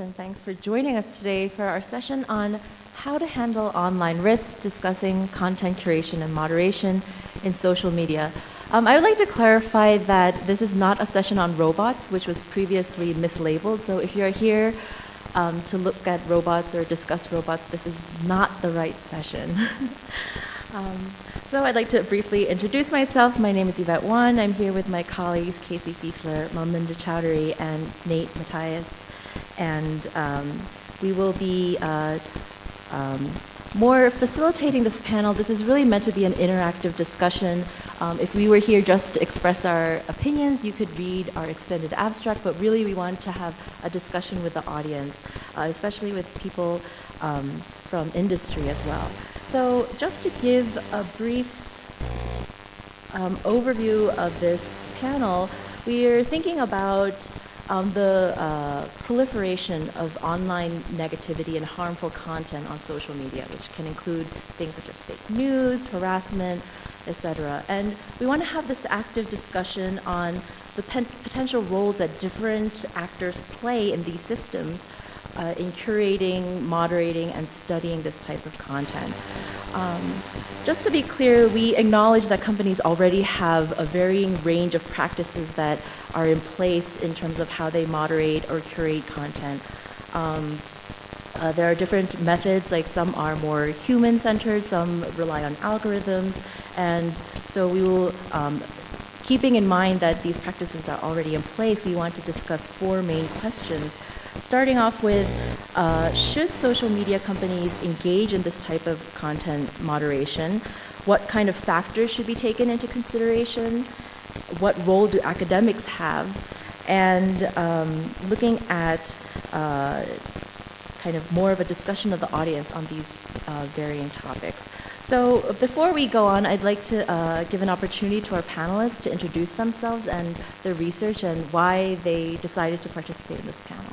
and thanks for joining us today for our session on how to handle online risks, discussing content curation and moderation in social media. Um, I would like to clarify that this is not a session on robots, which was previously mislabeled. So if you're here um, to look at robots or discuss robots, this is not the right session. um, so I'd like to briefly introduce myself. My name is Yvette Wohn. I'm here with my colleagues Casey Fiesler, Munmun De Choudhury, and Nate Matias. And um, we will be uh, um, more facilitating this panel. This is really meant to be an interactive discussion. Um, if we were here just to express our opinions, you could read our extended abstract, but really we want to have a discussion with the audience, uh, especially with people um, from industry as well. So just to give a brief um, overview of this panel, we are thinking about um, the uh, proliferation of online negativity and harmful content on social media, which can include things such as fake news, harassment, etc. And we want to have this active discussion on the potential roles that different actors play in these systems uh, in curating, moderating, and studying this type of content. Um, just to be clear, we acknowledge that companies already have a varying range of practices that are in place in terms of how they moderate or curate content. Um, uh, there are different methods, like some are more human centered, some rely on algorithms, and so we will, um, keeping in mind that these practices are already in place, we want to discuss four main questions starting off with uh, should social media companies engage in this type of content moderation? What kind of factors should be taken into consideration? What role do academics have? And um, looking at uh, kind of more of a discussion of the audience on these uh, varying topics. So before we go on, I'd like to uh, give an opportunity to our panelists to introduce themselves and their research and why they decided to participate in this panel.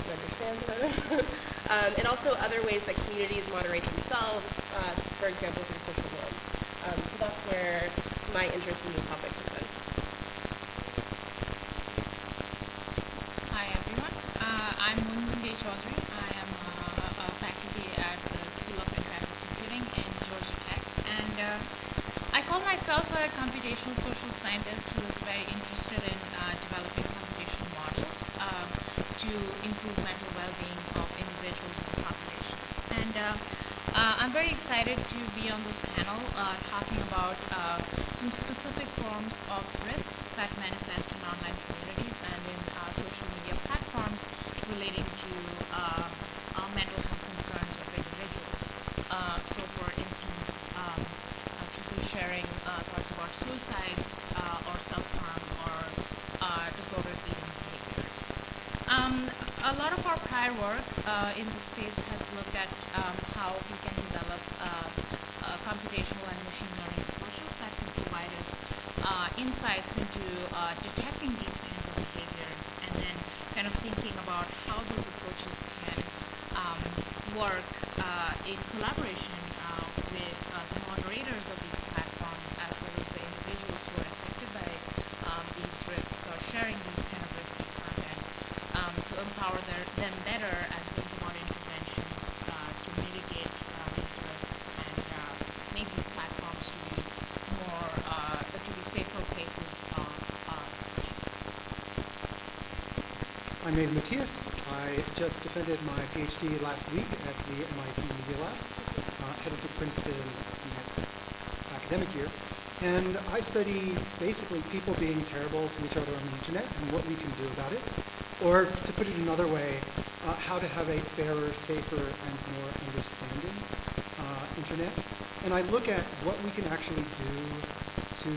understand them. um, and also other ways that communities moderate themselves, uh, for example, through social norms. Um, so that's where my interest in this topic comes in. Hi everyone, uh, I'm Munmun De Choudhury. I am uh, a faculty at the School of Interactive Computing in Georgia Tech, and uh, I call myself a computational social scientist who is very interested in uh, developing computational models um, to improve mental well-being of individuals and populations. And uh, uh, I'm very excited to be on this panel uh, talking about uh, some specific forms of risks that manifest in online communities and in uh, social media platforms relating to mental health concerns of individuals. so, for instance, um, sharing uh, thoughts about suicides uh, or self-harm or uh, disordered eating behaviors. Um, a lot of our prior work uh, in this space has looked at um, how we can develop uh, uh, computational and machine learning approaches that can provide us insights into detecting these kinds of behaviors and then kind of thinking about how those approaches can um, work in collaboration with the moderators of these sharing these kind of risky content um, to empower their, them better and think about interventions uh, to mitigate uh, these risks and uh, make these platforms to be more uh, to be safer places of uh, I'm Nathan Matias. I just defended my PhD last week at the MIT Media Lab, uh, headed to Princeton next academic year. And I study basically people being terrible to each other on the internet and what we can do about it. Or to put it another way, uh, how to have a fairer, safer, and more understanding uh, internet. And I look at what we can actually do to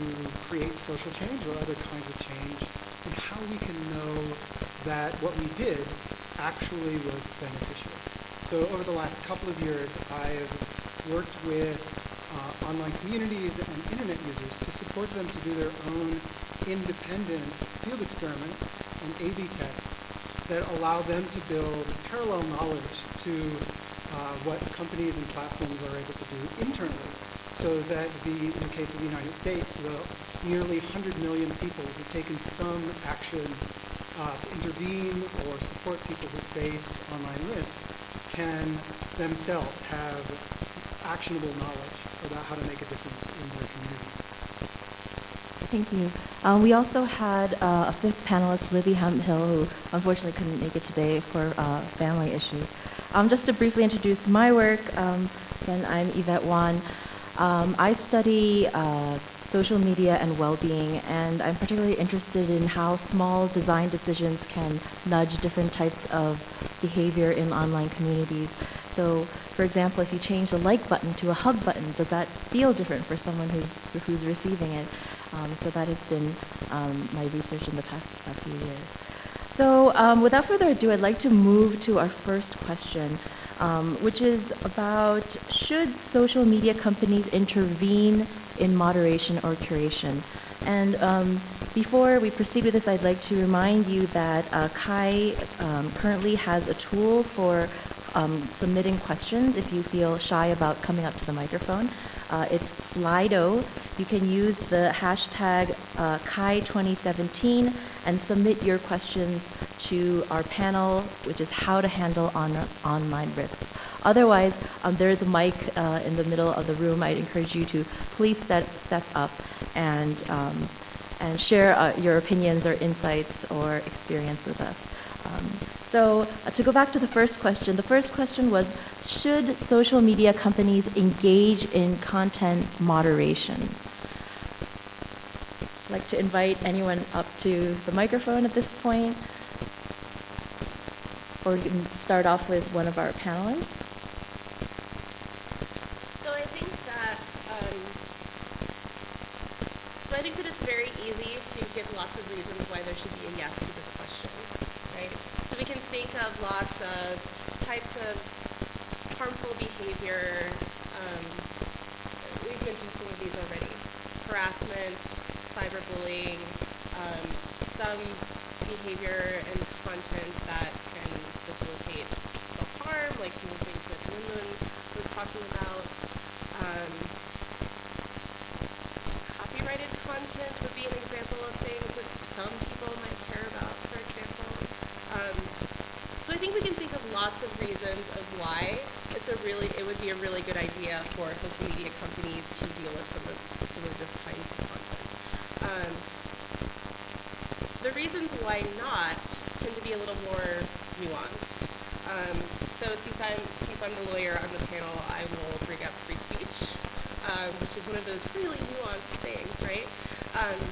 create social change or other kinds of change, and how we can know that what we did actually was beneficial. So over the last couple of years, I've worked with uh, online communities and internet users to support them to do their own independent field experiments and A-B tests that allow them to build parallel knowledge to uh, what companies and platforms are able to do internally so that the, in the case of the United States, the nearly 100 million people who've taken some action uh, to intervene or support people who faced online risks can themselves have actionable knowledge about how to make a difference in their communities. Thank you. Um, we also had uh, a fifth panelist, Libby Hemphill, who unfortunately couldn't make it today for uh, family issues. Um, just to briefly introduce my work, um, again, I'm Yvette Wohn. Um, I study uh, social media and well-being, and I'm particularly interested in how small design decisions can nudge different types of behavior in online communities. So, for example, if you change the like button to a hug button, does that feel different for someone who's, who's receiving it? Um, so that has been um, my research in the past few years. So um, without further ado, I'd like to move to our first question, um, which is about should social media companies intervene in moderation or curation? And um, before we proceed with this, I'd like to remind you that uh, CHI um, currently has a tool for um, submitting questions if you feel shy about coming up to the microphone. Uh, it's Slido. You can use the hashtag uh, CHI2017 and submit your questions to our panel, which is how to handle on, online risks. Otherwise, um, there is a mic uh, in the middle of the room. I'd encourage you to please step, step up and, um, and share uh, your opinions or insights or experience with us. Um, so uh, to go back to the first question, the first question was, should social media companies engage in content moderation? I'd like to invite anyone up to the microphone at this point. Or we can start off with one of our panelists. So I think that um, so I think that it's very easy to give lots of reasons why there should be a yes to this question, right? So we can think of lots of types of harmful behavior. Um, we've mentioned some of these already: harassment, cyberbullying, um, some behavior and content that can facilitate self-harm, like some of the things that Moon was talking about. Um, copyrighted content would be an example of things that some people might care about, for example. Um, so I think we can think of lots of reasons of why it's a really, it would be a really good idea for social media companies to deal with some of, some of this kind of content. Um, the reasons why not tend to be a little more nuanced. Um, so since I'm since I'm the lawyer on the panel, I will bring up free speech, um, which is one of those really nuanced things, right? Um,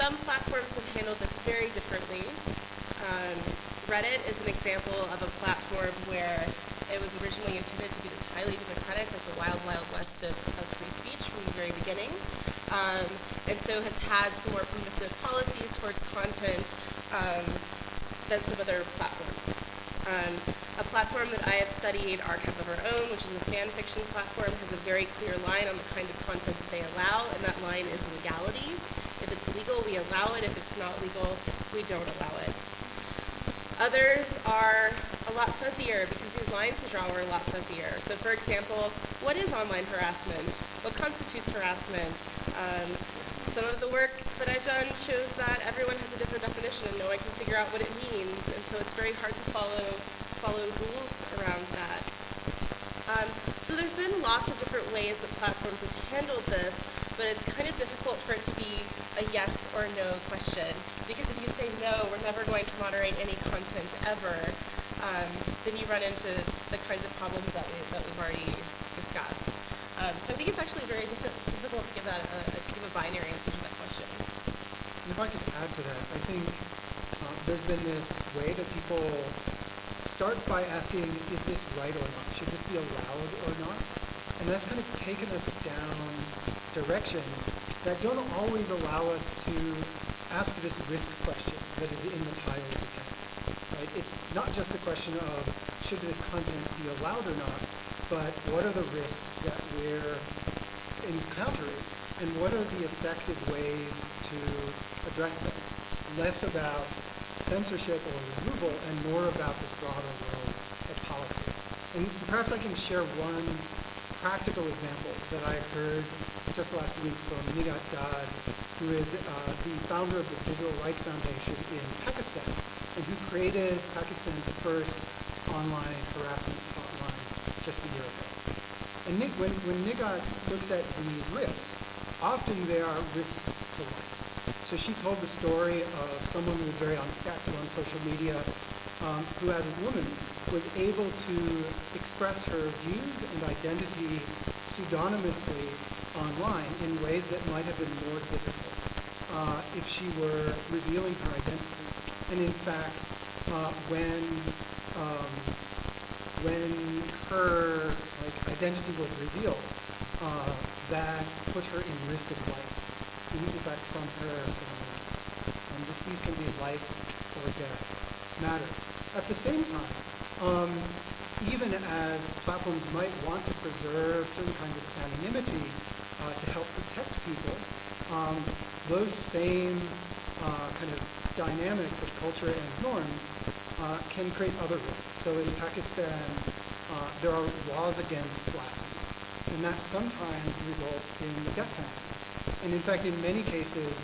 some platforms have handled this very differently. Um, Reddit is an example of a platform where it was originally intended to be this highly democratic, like the wild, wild west of, of free speech from the very beginning. Um, and so has had some more permissive policies towards content um, than some other platforms. Um, a platform that I have studied, Archive of Our Own, which is a fan fiction platform, very clear line on the kind of content that they allow, and that line is legality. If it's legal, we allow it. If it's not legal, we don't allow it. Others are a lot fuzzier because these lines to draw are a lot fuzzier. So for example, what is online harassment? What constitutes harassment? Um, some of the work that I've done shows that everyone has a different definition and no one can figure out what it means, and so it's very hard to follow follow rules around that. Um, so there's been lots of different ways that platforms have handled this, but it's kind of difficult for it to be a yes or no question. Because if you say no, we're never going to moderate any content ever, um, then you run into the kinds of problems that, we, that we've already discussed. Um, so I think it's actually very difficult to give, that a, a, give a binary answer to that question. And if I could add to that. I think uh, there's been this way that people start by asking, is this right or not? Should this be allowed or not? And that's kind of taken us down directions that don't always allow us to ask this risk question that is in the title of the talk. Right? It's not just the question of should this content be allowed or not, but what are the risks that we're encountering and what are the effective ways to address them? Less about censorship or removal and more about this broader world of policy. And perhaps I can share one practical example that I heard just last week from Nighat Dad, who is uh, the founder of the Digital Rights Foundation in Pakistan, and who created Pakistan's first online harassment hotline just a year ago. And Nick, when, when Nighat looks at these risks, often they are risks to life. So she told the story of someone who was very active on social media, um, who as a woman was able to express her views and identity pseudonymously online in ways that might have been more difficult uh, if she were revealing her identity. And in fact, uh, when um, when her like identity was revealed, uh, that put her in risk of life back from her family. And this, these can be life or death matters. At the same time, um, even as platforms might want to preserve certain kinds of anonymity uh, to help protect people, um, those same uh, kind of dynamics of culture and norms uh, can create other risks. So in Pakistan, uh, there are laws against blasphemy, and that sometimes results in the death penalty. And in fact, in many cases,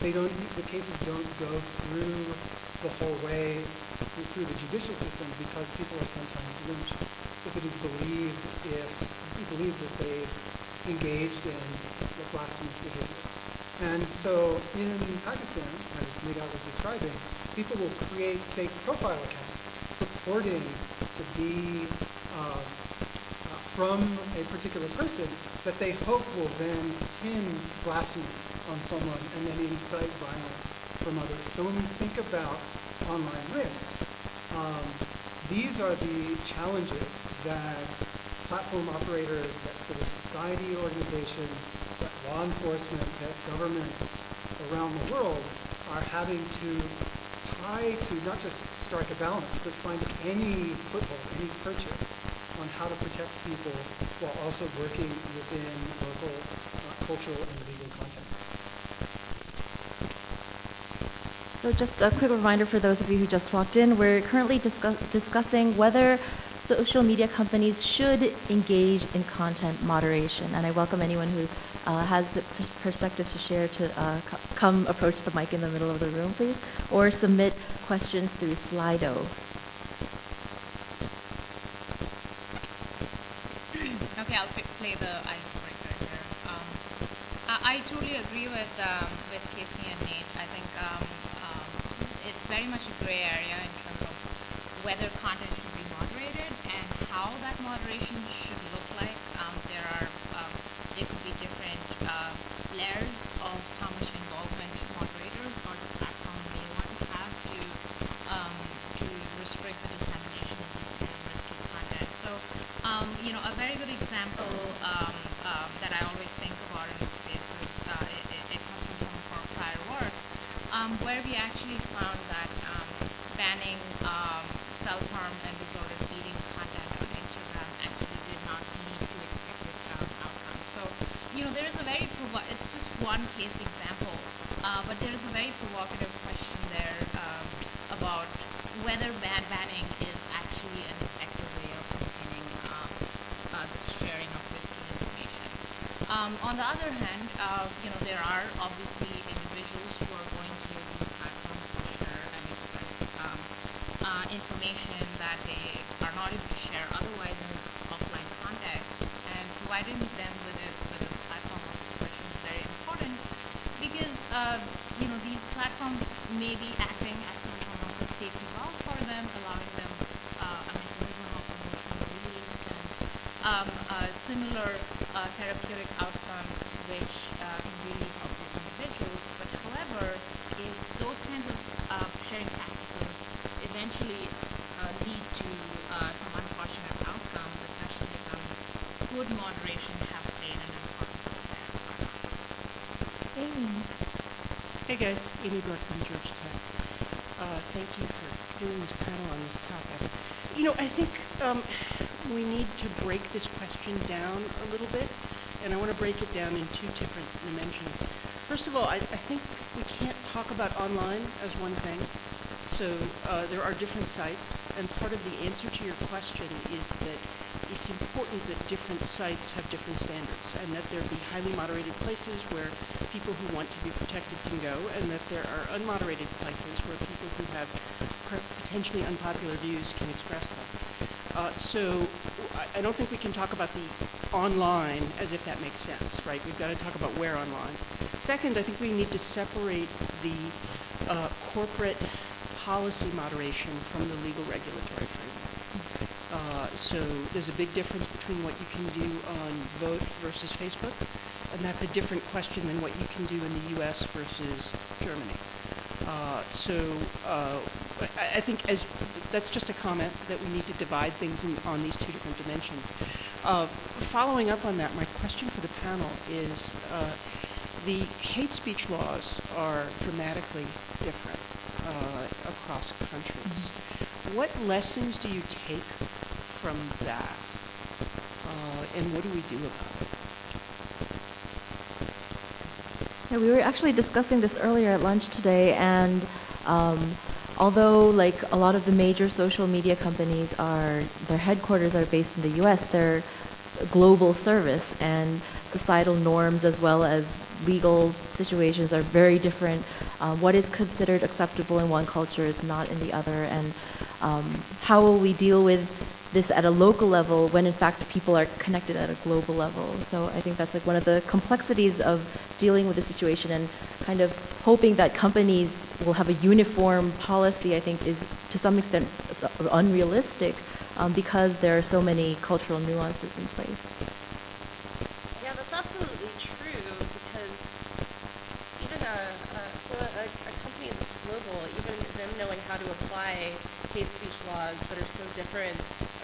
they don't, the cases don't go through the whole way through the judicial system because people are sometimes lynched if it is believed, if he believes that they've engaged in the blasphemous behavior. And so in Pakistan, as Nighat was describing, people will create fake profile accounts purporting to be uh, from a particular person that they hope will then pin blasphemy on someone and then incite violence from others. So when we think about online risks, um, these are the challenges that platform operators, that civil society organizations, that law enforcement, that governments around the world are having to try to not just strike a balance, but find any foothold, any purchase on how to protect people while also working within local uh, cultural and legal contexts. So just a quick reminder for those of you who just walked in, we're currently discuss discussing whether social media companies should engage in content moderation. And I welcome anyone who uh, has perspectives to share to uh, come approach the mic in the middle of the room, please, or submit questions through Slido. Okay, I totally agree with um, with Casey and Nate. I think um, um, it's very much a gray area in terms of whether content should be moderated and how that moderation should look like. Um, there are um, there could be different uh, layers of how much involvement moderators or the platform may want to have to um, to restrict the dissemination of these kind of risky content. So you know, a very good example that I always think about in this space um, where we actually found that um, banning um, self-harm and disordered eating content on Instagram actually did not lead to expected um, outcomes. So, you know, there is a very, provo- it's just one case example, uh, but there is a very provocative question there um, about whether ban banning is actually an effective way of containing um, uh, the sharing of risky information. Um, on the other hand, uh, you know, there are obviously individuals who are going information that they are not able to share otherwise in offline contexts and providing them with a, with a platform of expression is very important because uh, you know these platforms may be acting as some form of a safety valve for them, allowing them uh, a mechanism of emotional release and um, uh, similar uh, therapeutic outcomes which uh, can really help these individuals. But however, if those those kinds of uh, sharing practices eventually uh, lead to uh, some unfortunate outcome, the question becomes, would moderation have played an important role there? Amy. Hey guys, Amy Bruckman from Georgia Tech. Uh, thank you for doing this panel on this topic. You know, I think um, we need to break this question down a little bit, and I want to break it down in two different dimensions. First of all, I, I think we can't talk about online as one thing. So uh, there are different sites, and part of the answer to your question is that it's important that different sites have different standards, and that there be highly moderated places where people who want to be protected can go, and that there are unmoderated places where people who have potentially unpopular views can express them. Uh, so I, don't think we can talk about the online as if that makes sense, right? We've got to talk about where online. Second, I think we need to separate the uh, corporate policy moderation from the legal regulatory framework. Uh, so there's a big difference between what you can do on Voat versus Facebook, and that's a different question than what you can do in the U.S. versus Germany. Uh, so uh, I, I, think as that's just a comment that we need to divide things in, on these two different dimensions. Uh, following up on that, my question for the panel is uh, the hate speech laws are dramatically different uh, across countries. Mm-hmm. What lessons do you take from that, uh, and what do we do about it? Yeah, we were actually discussing this earlier at lunch today, and um, although like a lot of the major social media companies are their headquarters are based in the U.S., they're global service, and societal norms as well as legal situations are very different. Um, what is considered acceptable in one culture is not in the other, and um, how will we deal with this at a local level when in fact people are connected at a global level. So I think that's like one of the complexities of dealing with the situation and kind of hoping that companies will have a uniform policy I think is to some extent unrealistic um, because there are so many cultural nuances in place. Yeah, that's absolutely true because even a, a so a, a company that's global, even them knowing how to apply hate speech laws that are so different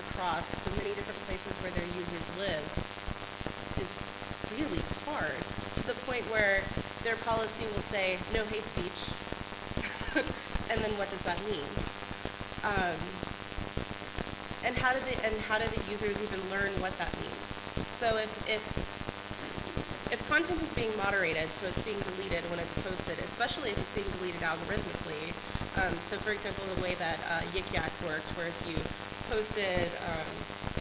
across the many different places where their users live is really hard to the point where their policy will say no hate speech, and then what does that mean? Um, and how do they and how do the users even learn what that means? So if if if content is being moderated, so it's being deleted when it's posted, especially if it's being deleted algorithmically. Um, so for example, the way that uh, Yik Yak worked, where if you posted um,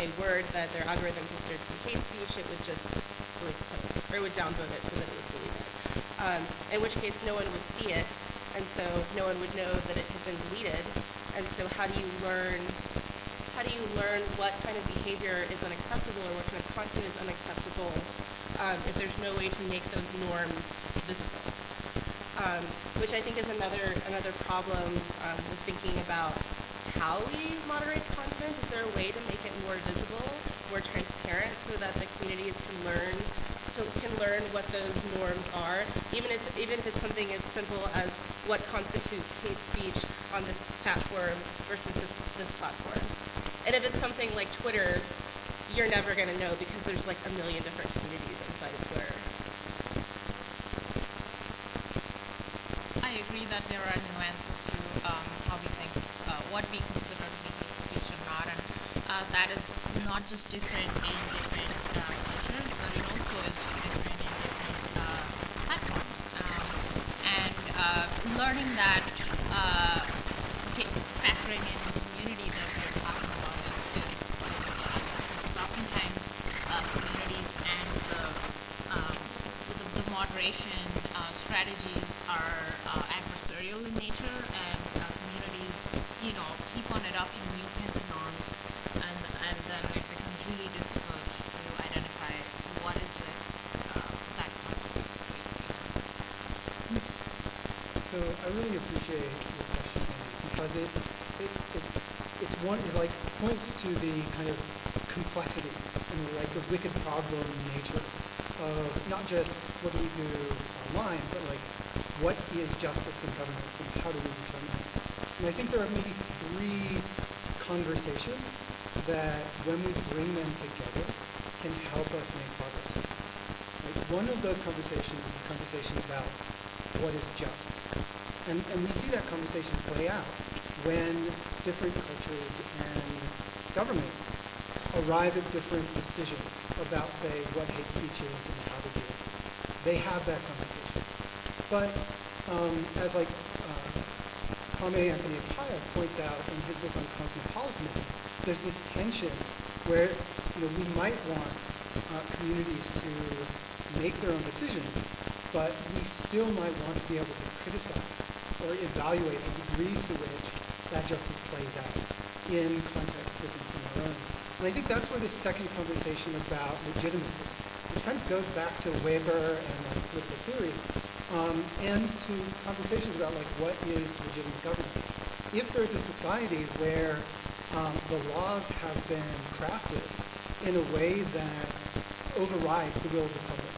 a word that their algorithm considered to be hate speech, it would just the or would downvote it so that it was deleted. Um, in which case, no one would see it, and so no one would know that it had been deleted. And so, how do you learn how do you learn what kind of behavior is unacceptable or what kind of content is unacceptable um, if there's no way to make those norms visible? Um, which I think is another another problem um, with thinking about how we moderate content. Is there a way to make it more visible, more transparent, so that the communities can learn can learn what those norms are, even if even if it's something as simple as what constitutes hate speech on this platform versus this, this platform. And if it's something like Twitter, you're never going to know because there's like a million different communities inside of Twitter. I agree that there are nuances to um, how we think, uh, what we consider to be hate speech or not, and uh, that is not just different in different uh, cultures, but it also is different in different uh, platforms. Um, and uh, learning that, uh, factoring in community that we're talking moderation uh, strategies are uh, adversarial in nature, and uh, communities, you know, keep on adopting new kinds of norms, and and then it becomes really difficult to identify what is it uh, that constitutes So I really appreciate your question because it, it, it it's one it like points to the kind of complexity and like the wicked problem nature of not just what do we do online, but like what is justice in governance and how do we determine it? And I think there are maybe three conversations that when we bring them together can help us make progress. Like one of those conversations is the conversation about what is just. And, and we see that conversation play out when different cultures and governments arrive at different decisions about, say, what hate speech is and how to deal with it. They have that conversation. But um, as like uh, Kwame Anthony Appiah points out in his book on cosmopolitanism, there's this tension where you know, we might want uh, communities to make their own decisions, but we still might want to be able to criticize or evaluate the degree to which that justice plays out in context different from our own. And I think that's where the second conversation about legitimacy, kind of goes back to Weber and political theory, um, and to conversations about like what is legitimate government. If there's a society where um, the laws have been crafted in a way that overrides the will of the public,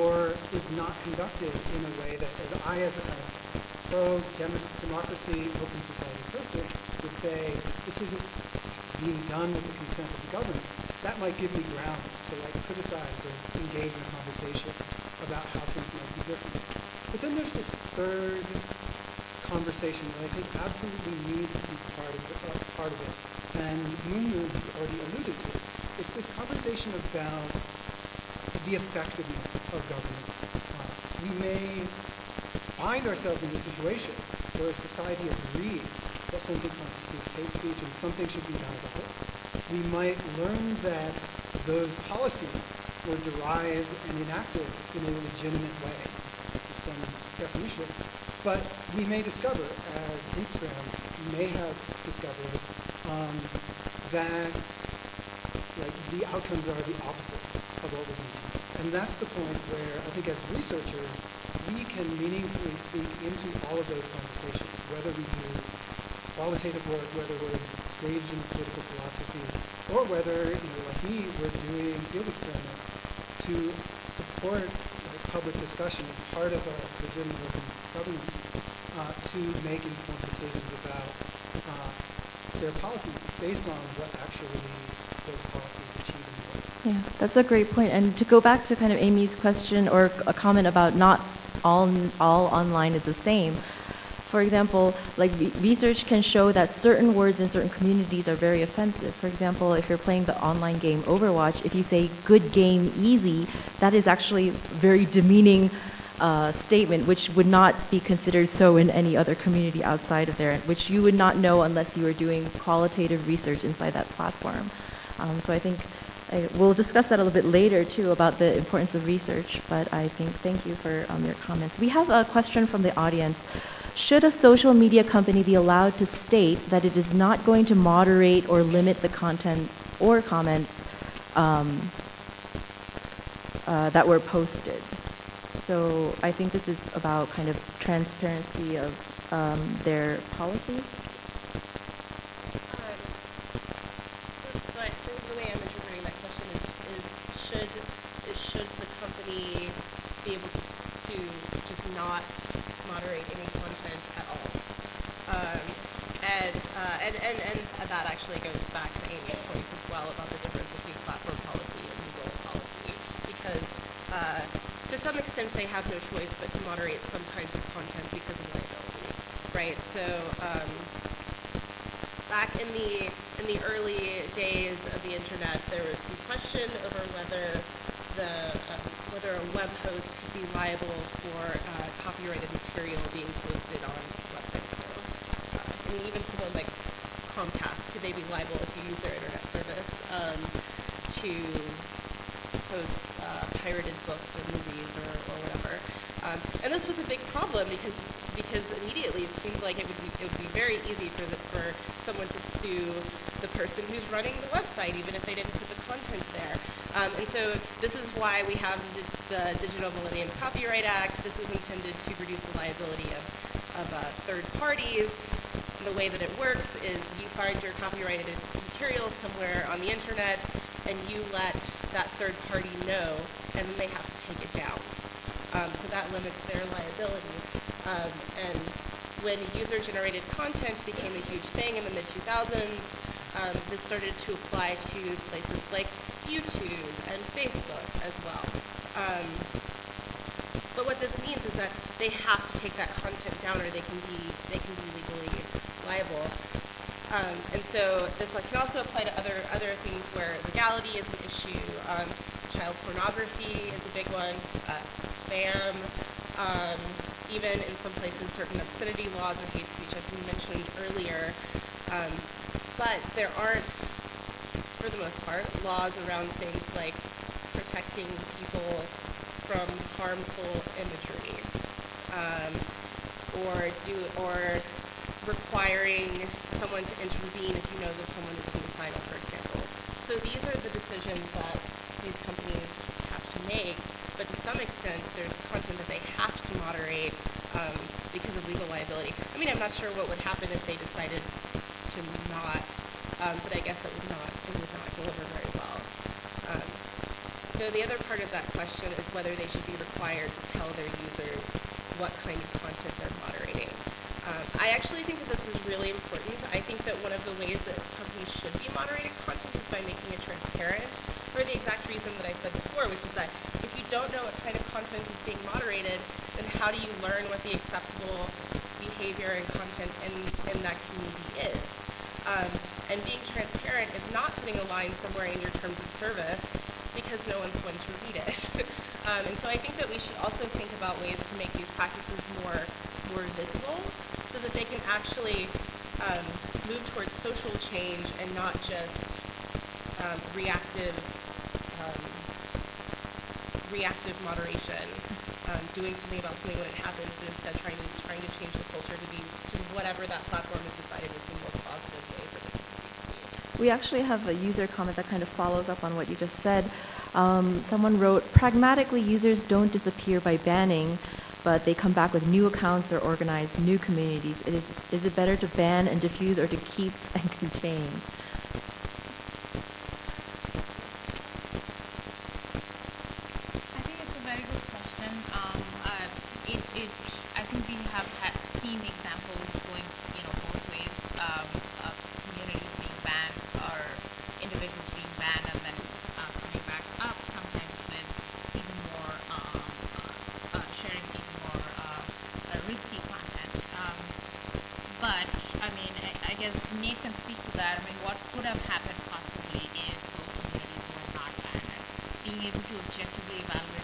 or is not conducted in a way that, as I, as a pro-democracy, open society person, would say, this isn't being done with the consent of the government, that might give me grounds to like criticize or engage in a conversation about how things might be different. But then there's this third conversation that I think absolutely needs to be part of, uh, part of it, and Moon already alluded to it. It's this conversation about the effectiveness of governance. Uh, we may find ourselves in a situation where a society agrees that something constitutes hate speech and something should be done about it. We might learn that those policies were derived and enacted in a legitimate way, some definition. But we may discover, as Instagram may have discovered, um, that like, the outcomes are the opposite of what was intended. And that's the point where I think as researchers, we can meaningfully speak into all of those conversations, whether we do qualitative work, whether we're engaged in political philosophy, or whether, you me, we're doing field experiments to support like, public discussion as part of a legitimate governance uh, to make informed decisions about uh, their policies based on what actually those policies achieve. Yeah, that's a great point. And to go back to kind of Amy's question or a comment about not all, all online is the same. For example, like research can show that certain words in certain communities are very offensive. For example, if you're playing the online game Overwatch, if you say good game easy, that is actually very demeaning uh, statement, which would not be considered so in any other community outside of there, which you would not know unless you were doing qualitative research inside that platform. Um, so I think I, we'll discuss that a little bit later too about the importance of research, but I think thank you for um, your comments. We have a question from the audience. Should a social media company be allowed to state that it is not going to moderate or limit the content or comments um, uh, that were posted? So I think this is about kind of transparency of um, their policies. So the way I'm interpreting that question is should the company be able to, to, just not moderate any at all. Um, and, uh, and, and, and that actually goes back to Amy's point as well about the difference between platform policy and Google policy, because uh, to some extent they have no choice but to moderate some kinds of content because of liability, right? So um, back in the in the early days of the internet, there was some question over whether the uh, whether a web host be liable for uh, copyrighted material being posted on websites. So, uh, I mean, even someone like Comcast, could they be liable if you use their internet service um, to post uh, pirated books or movies or, or whatever? Um, and this was a big problem because because immediately it seemed like it would be, it would be very easy for the, for someone to sue the person who's running the website, even if they didn't put the content there. Um, and so this is why we have the, the, Digital Millennium Copyright Act. This is intended to reduce the liability of, of uh, third parties. And the way that it works is you find your copyrighted material somewhere on the internet, and you let that third party know, and then they have to take it down. Um, so that limits their liability. Um, and when user-generated content became a huge thing in the mid-2000s, um, this started to apply to places like YouTube and Facebook as well. Um, but what this means is that they have to take that content down, or they can be they can be legally liable. Um, and so this like, can also apply to other other things where legality is an issue. Um, child pornography is a big one. Uh, spam. Um, even in some places, certain obscenity laws or hate speech, as we mentioned earlier. Um, but there aren't, for the most part, laws around things like protecting people from harmful imagery, um, or do or requiring someone to intervene if you know that someone is suicidal, for example. So these are the decisions that these companies have to make but to some extent, there's content that they have to moderate um, because of legal liability. I mean, I'm not sure what would happen if they decided to not, um, but I guess it would not, it would not deliver very well. Um, so the other part of that question is whether they should be required to tell their users what kind of content they're moderating. Um, I actually think that this is really important. I think that one of the ways that companies should be moderating content is by making it transparent for the exact reason that I said before, which is that if you don't know what kind of content is being moderated, then how do you learn what the acceptable behavior and content in, in that community is? Um, and being transparent is not putting a line somewhere in your terms of service because no one's going to read it. um, and so I think that we should also think about ways to make these practices more, more visible so that they can actually um, move towards social change and not just um, reactive reactive moderation, um, doing something about something when it happens, but instead trying to trying to change the culture to be to whatever that platform has decided the most positive way for the community. We actually have a user comment that kind of follows up on what you just said. Um, someone wrote, pragmatically, users don't disappear by banning, but they come back with new accounts or organize new communities. It is, is it better to ban and diffuse or to keep and contain? guess Nate can speak to that. I mean, what could have happened possibly if those communities were not banned? Being able to objectively evaluate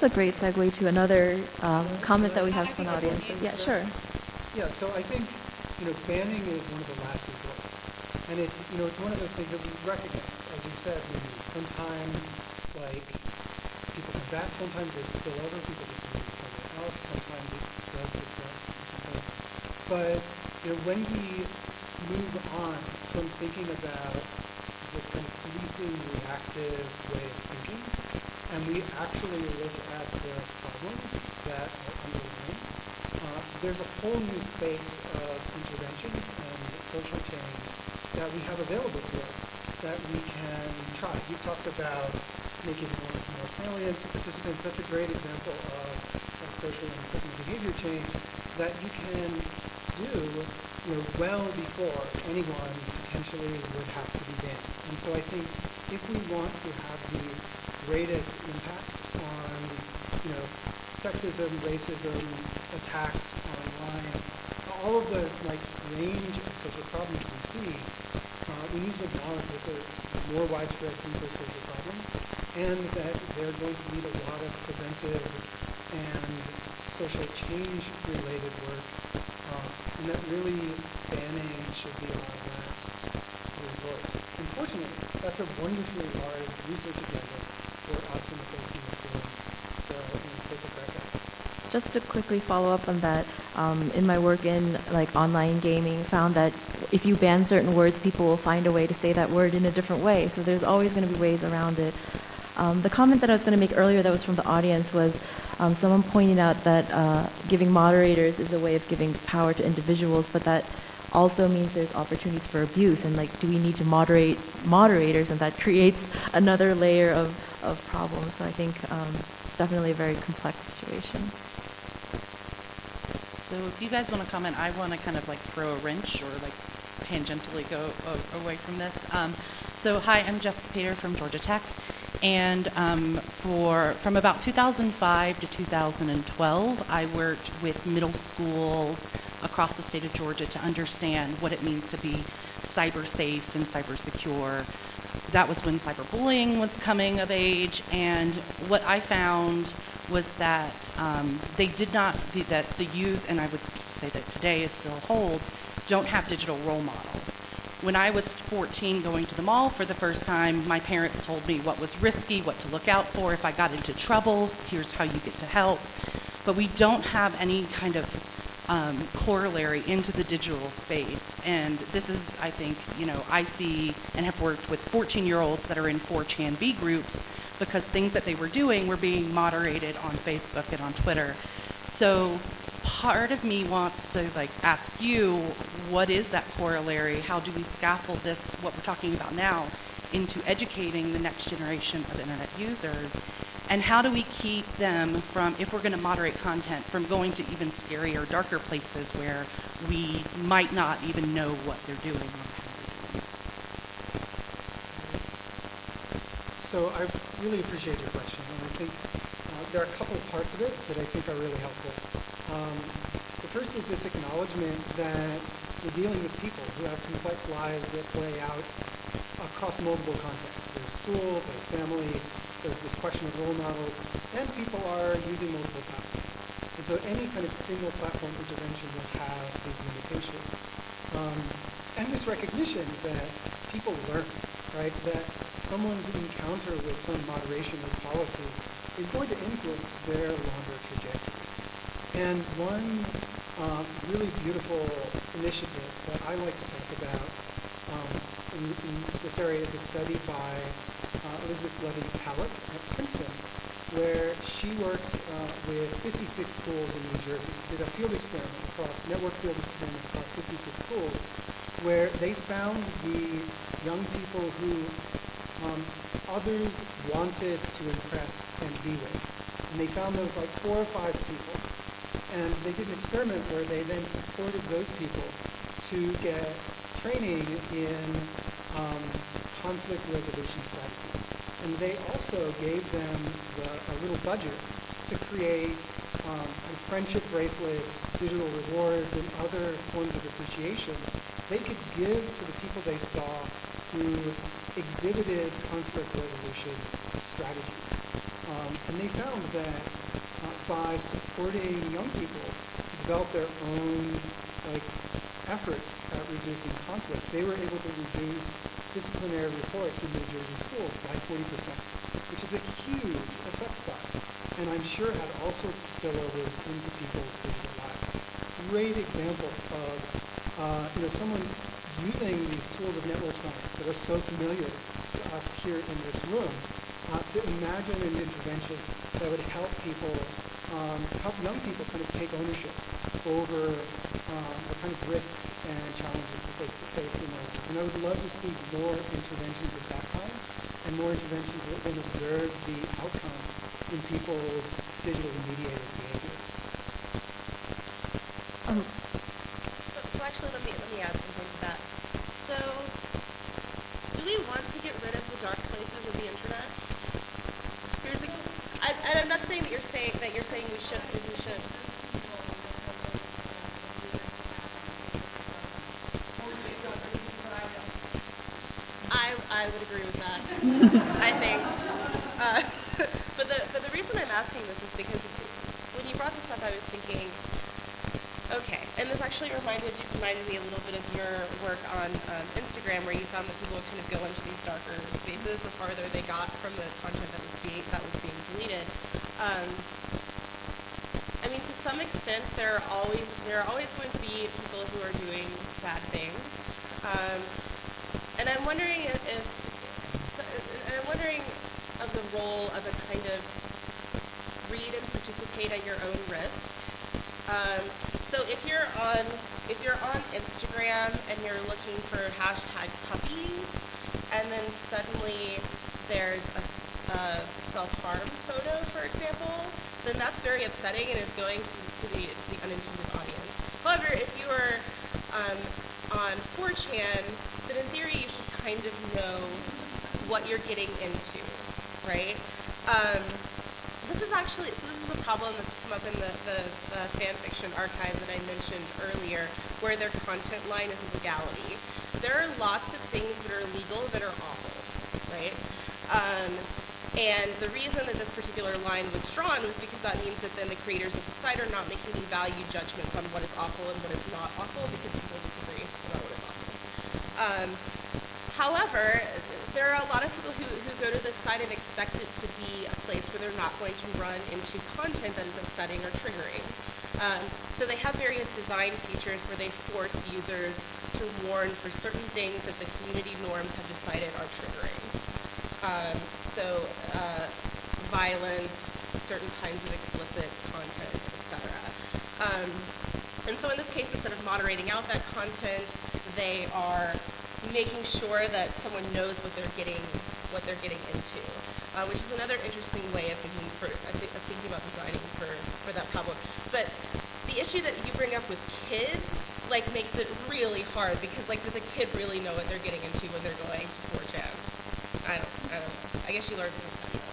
That's a great segue to another um, comment that we have from the audience. Yeah, sure. Yeah, so I think, you know, banning is one of the last resorts. And it's, you know, it's one of those things that we recognize. As you said, we sometimes, like, people come back, sometimes they spill over, people just move somewhere else, sometimes it does disrupt. But, you know, when we move on from thinking about this kind of policing, reactive way of thinking, and we actually look at the problems that are underlying, uh, there's a whole new space of interventions and social change that we have available to us that we can try. You talked about making words more salient to participants. That's a great example of, of social and personal behavior change that you can do you know, well before anyone potentially would have to be banned. And so I think if we want to have the greatest impact sexism, racism, attacks online, all of the like range of social problems we see, uh, we need to acknowledge that they're more widespread, deeper social problems, and that they're going to need a lot of preventive and social change related work, um, and that really banning should be our last resort. Unfortunately, that's a wonderfully large research agenda for us in the 13th just to quickly follow up on that, um, in my work in like online gaming, found that if you ban certain words, people will find a way to say that word in a different way. So there's always going to be ways around it. Um, the comment that I was going to make earlier that was from the audience was um, someone pointing out that uh, giving moderators is a way of giving power to individuals, but that also means there's opportunities for abuse. And like, do we need to moderate moderators? And that creates another layer of, of problems. So I think um, it's definitely a very complex situation. So if you guys want to comment, I want to kind of like throw a wrench or like tangentially go away from this. Um, so hi, I'm Jessica Pater from Georgia Tech, and um, for from about 2005 to 2012, I worked with middle schools across the state of Georgia to understand what it means to be cyber safe and cyber secure. That was when cyberbullying was coming of age, and what I found was that um, they did not, the, that the youth, and I would say that today it still holds, don't have digital role models. When I was 14 going to the mall for the first time, my parents told me what was risky, what to look out for. If I got into trouble, here's how you get to help. But we don't have any kind of um, corollary into the digital space. And this is, I think, you know, I see and have worked with 14 year olds that are in 4chan B groups because things that they were doing were being moderated on Facebook and on Twitter. So part of me wants to like ask you, what is that corollary? How do we scaffold this, what we're talking about now, into educating the next generation of internet users? And how do we keep them from, if we're going to moderate content, from going to even scarier, darker places where we might not even know what they're doing? or how they're doing it? So I really appreciate your question, and I think uh, there are a couple of parts of it that I think are really helpful. Um, the first is this acknowledgement that we're dealing with people who have complex lives that play out across multiple contexts. There's school, there's family, there's this question of role models, and people are using multiple platforms. And so any kind of single platform intervention will have these limitations. Um, and this recognition that people learn, right? That someone's encounter with some moderation or policy is going to influence their longer trajectory. And one um, really beautiful initiative that I like to talk about um, in, in this area is a study by uh, Elizabeth Levy Paluck at Princeton, where she worked uh, with 56 schools in New Jersey, did a field experiment across, network field experiment across 56 schools, where they found the young people who um, others wanted to impress and be with. And they found those like four or five people. And they did an experiment where they then supported those people to get training in um, conflict resolution strategies. And they also gave them the, a little budget to create um, friendship bracelets, digital rewards, and other forms of appreciation they could give to the people they saw who exhibited conflict resolution strategies. Um, and they found that uh, by supporting young people to develop their own like efforts at reducing conflict, they were able to reduce disciplinary reports in New Jersey schools by 40%, which is a huge effect size, and I'm sure had all sorts of spillovers into people's digital lives. Great example of uh, you know someone using these tools of network science that are so familiar to us here in this room uh, to imagine an intervention that would help people um, help young people kind of take ownership over um, the kind of risks and challenges that they face in lives. And I would love to see more interventions of that kind and more interventions that then observe the outcome in people's digitally mediated behavior. Um, So, so actually, let me, let me add something to that. So, do we want to get rid of the dark places of the internet? Here's a, I, and I'm not saying that you're saying, that you're saying we should, we should. I, I would agree with that. I think. Uh, but the but the reason I'm asking this is because when you brought this up, I was thinking, and this actually reminded reminded me a little bit of your work on um, Instagram, where you found that people would kind of go into these darker spaces the farther they got from the content that was being that was being deleted. Um, I mean, to some extent, there are always there are always going to be people who are doing bad things. Um, and I'm wondering if, if so, I'm wondering of the role of a kind of read and participate at your own risk. So if you're on if you're on Instagram and you're looking for hashtag puppies, and then suddenly there's a, a self-harm photo, for example, then that's very upsetting and is going to, to the to the unintended audience. However, if you are um, on 4chan, then in theory you should kind of know what you're getting into, right? Um, this is actually, so this is a problem that's come up in the, the, the fan fiction archive that I mentioned earlier, where their content line is legality. There are lots of things that are legal that are awful, right? Um, and the reason that this particular line was drawn was because that means that then the creators of the site are not making any value judgments on what is awful and what is not awful because people disagree about what is awful. Um, however, there are a lot of people who, who this site and expect it to be a place where they're not going to run into content that is upsetting or triggering. Um, so they have various design features where they force users to warn for certain things that the community norms have decided are triggering. Um, so uh, violence, certain kinds of explicit content, etc. Um, and so in this case, instead of moderating out that content, they are making sure that someone knows what they're getting, what they're getting into, uh, which is another interesting way of thinking, for, of thinking about designing for, for that problem. But the issue that you bring up with kids, like, makes it really hard because, like, does a kid really know what they're getting into when they're going to 4chan? I don't, I don't know. I guess you learn from time.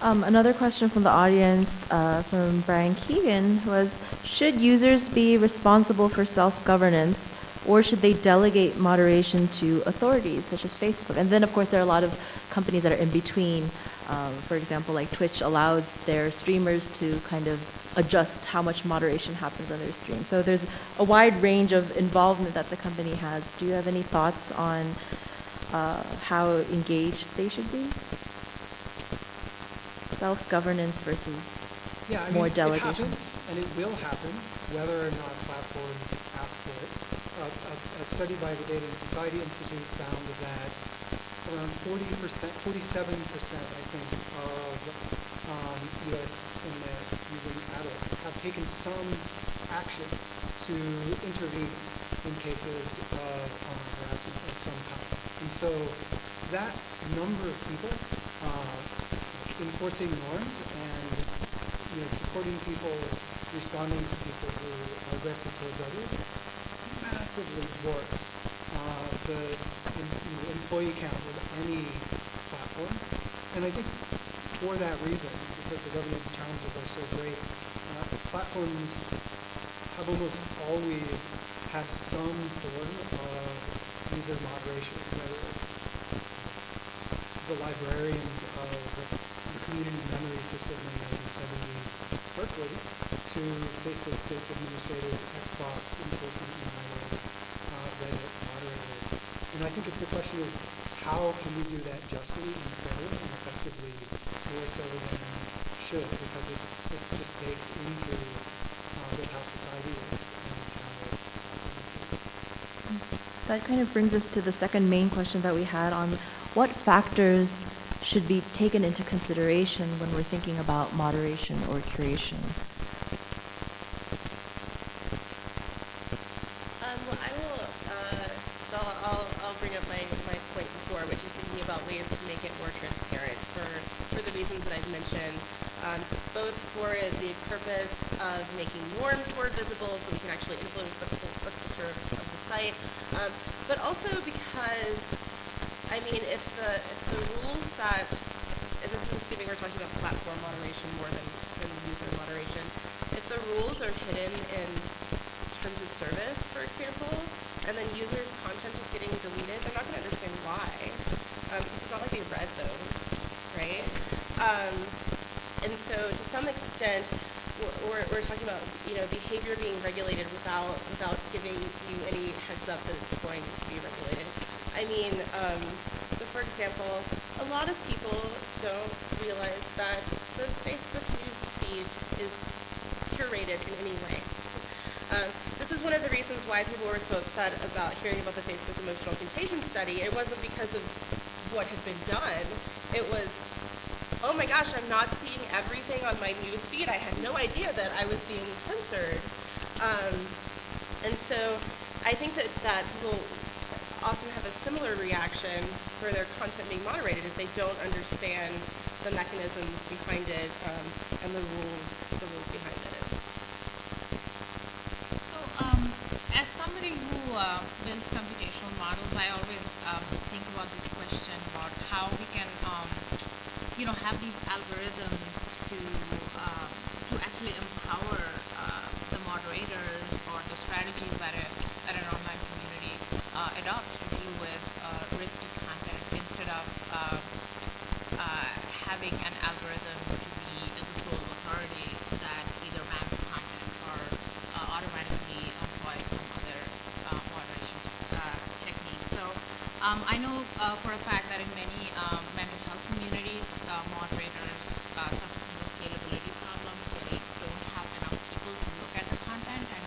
Um, another question from the audience uh, from Brian Keegan was Should users be responsible for self governance or should they delegate moderation to authorities such as Facebook? And then, of course, there are a lot of companies that are in between. Um, for example, like Twitch allows their streamers to kind of adjust how much moderation happens on their stream. So there's a wide range of involvement that the company has. Do you have any thoughts on uh, how engaged they should be? Self-governance versus Yeah, I more mean, delegation. it happens, and it will happen, whether or not platforms ask for it. Uh, a, a study by the Data and Society Institute found that around 40 percent, 47 percent, I think, of um, U.S. internet using adults have taken some action to intervene in cases of online harassment of some kind. And so that number of people uh, enforcing norms and you know, supporting people, responding to people who are aggressive towards others, massively dwarfs uh, the in, employee count of any platform. And I think for that reason, because the government challenges are so great, uh, platforms have almost always had some form of user moderation, whether it's the librarians of the community memory system in the 1970s, Berkeley, to Facebook-based administrators, Xbox, Enforcement United, uh, Reddit, moderators. And I think if the question is, how can we do that justly and fairly and effectively, more so than we should, because it's, it's just baked into uh, how society it That kind of brings us to the second main question that we had on what factors should be taken into consideration when we're thinking about moderation or curation? Um, well, I will, uh, so I'll, I'll, I'll bring up my, my point before, which is thinking about ways to make it more transparent for, for the reasons that I've mentioned. Um, both for the purpose of making norms more visible so we can actually influence the, the culture of, of the site, um, but also because, I mean, if the, if the rules that, and this is assuming we're talking about platform moderation more than, than user moderation, if the rules are hidden in terms of service, for example, and then users' content is getting deleted, they're not going to understand why. Um, it's not like they read those, right? Um, and so, to some extent, we're, we're, talking about you know behavior being regulated without without giving you any heads up that it's going to be regulated. I mean, um, so for example, a lot of people don't realize that the Facebook news feed is curated in any way. Um, this is one of the reasons why people were so upset about hearing about the Facebook emotional contagion study. It wasn't because of what had been done. It was, oh my gosh, I'm not seeing everything on my news feed. I had no idea that I was being censored. Um, and so I think that, that people often have a similar reaction for their content being moderated if they don't understand the mechanisms behind it um, and the rules, the rules behind it. So, um, as somebody who uh, builds computational models, I always um, think about this question about how we can, um, you know, have these algorithms to um, to actually empower uh, the moderators or the strategies that, a, that an online community uh, adopts to deal with uh, risky content instead of uh, uh, having an algorithm to be the sole authority that either bans content or uh, automatically employs some other moderation technique. So um, I know for a fact that in many um, mental health communities, uh, moderators uh, suffer from the scalability problem, so they don't have enough people to look at the content and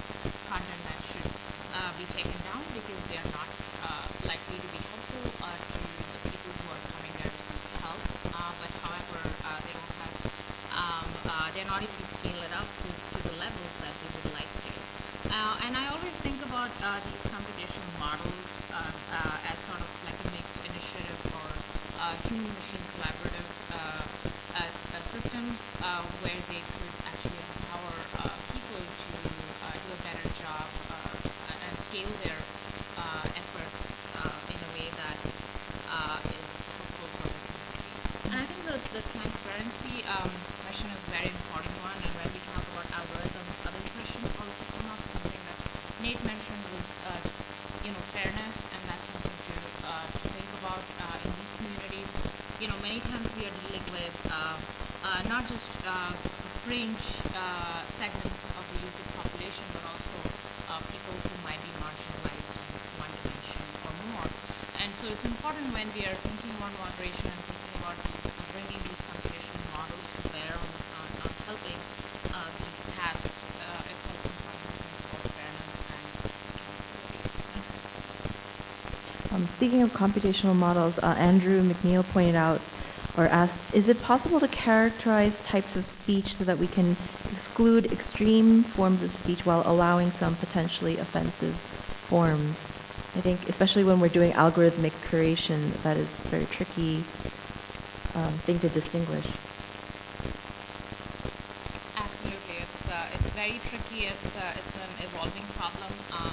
content that should uh, be taken down because they are not uh, likely to be helpful uh, to the people who are coming there to seek help. Uh, but however, uh, they don't have, um, uh, they're not able to scale it up to, to the levels that they would like to. Uh, and I always think about uh, these computational models uh, uh, as sort of like a mixed initiative for uh, human-machine collaborative uh, uh, uh, systems uh, where they could actually empower uh, people to uh, do a better job uh, and scale their uh, efforts uh, in a way that uh, is helpful for the community. And I think the, the transparency um, question is a very important one. And when we talk about algorithms, other questions also come up. Something that Nate mentioned was, uh, you know, fairness, and that's something to, uh, to think about uh, in these communities. You know, many times we are dealing with uh, uh, not just uh, fringe uh, segments of the user population, but also uh, people who might be marginalized in one dimension or more. And so it's important when we are thinking about moderation and thinking about these, bringing these computational models to bear on, on, on helping uh, these tasks. Uh, it's also important to think about fairness and. Um, speaking of computational models, uh, Andrew McNeil pointed out or asked, is it possible to characterize types of speech so that we can exclude extreme forms of speech while allowing some potentially offensive forms? I think, especially when we're doing algorithmic curation, that is a very tricky um, thing to distinguish. Absolutely, it's uh, it's very tricky. It's uh, it's an evolving problem. Um,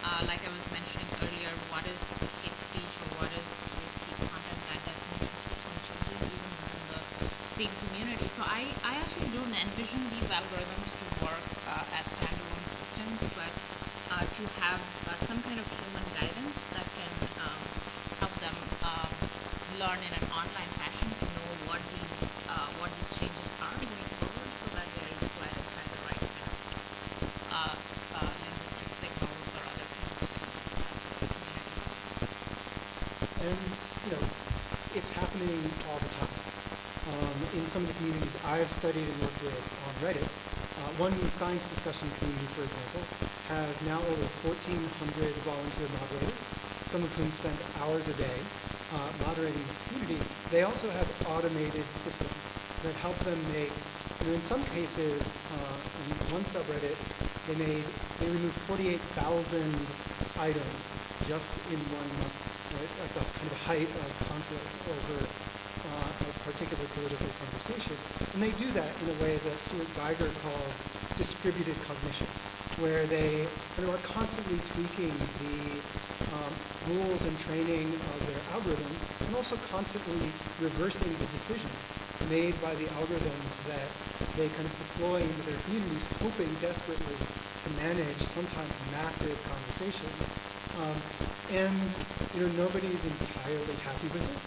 uh, like I was mentioning earlier, what is hate speech or what is risky content? That definition keeps on changing even within the same community. So I I actually don't envision these algorithms to work uh, as standalone systems, but uh, to have uh, some kind of human guidance that can um, help them um, learn in an online fashion to know what these uh, what these changes are going forward, so that they're able to identify the right kind of uh, uh, linguistic signals or other kinds of signals that the communities And, you know, it's happening all the time. Um, in some of the communities I've studied and worked with on Reddit, uh, one science discussion community, for example, has now over 1,400 volunteer moderators, some of whom spend hours a day uh, moderating this community, they also have automated systems that help them make, in some cases, uh, in one subreddit, they made, they removed 48,000 items just in one month, right, at the kind of height of conflict over uh, a particular political conversation. And they do that in a way that Stuart Geiger calls distributed cognition, where they are constantly tweaking the um, rules and training of their algorithms and also constantly reversing the decisions made by the algorithms that they kind of deploy into their communities, hoping desperately to manage sometimes massive conversations. Um, and you know nobody's entirely happy with it,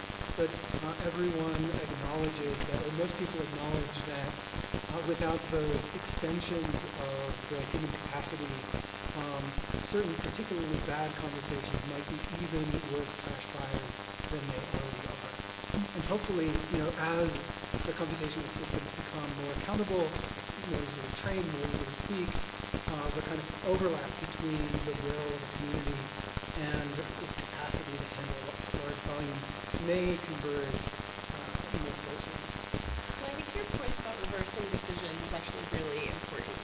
but not everyone acknowledges that, or most people acknowledge that uh, without those extensions of the human capacity, um, certain particularly bad conversations might be even worse crash fires than they already are. And hopefully, you know, as the computational systems become more accountable, more easily trained, more easily tweaked, uh, the kind of overlap between the will of the community and its capacity to handle large may converge uh, more closely. So I think your point about reversing decisions is actually really important.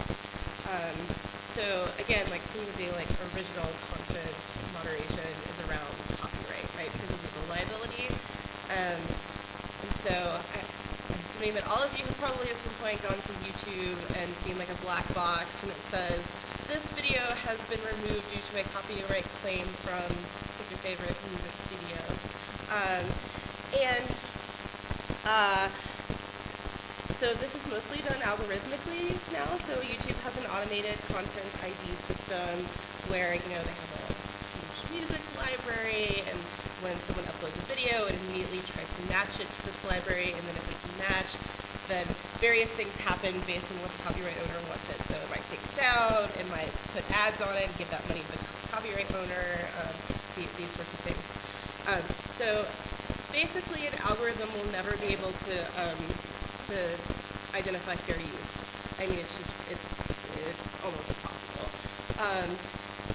Um, so again, like some of the like original content moderation is around copyright, right? Because of the liability. Um, and so I, I'm assuming that all of you have probably at some point gone to YouTube and seen like a black box and it says, this video has been removed due to a copyright claim from your favorite music studio. Um, and uh, so this is mostly done algorithmically now. So YouTube has an automated content ID system where you know they have a huge music library, and when someone uploads a video, it immediately tries to match it to this library, and then if it's matched, then various things happen based on what the copyright owner wanted. So it might take it down, it might put ads on it, give that money to the copyright owner, um, these, these sorts of things. Um, so basically, an algorithm will never be able to um, to identify fair use. I mean, it's just it's it's almost impossible. Um,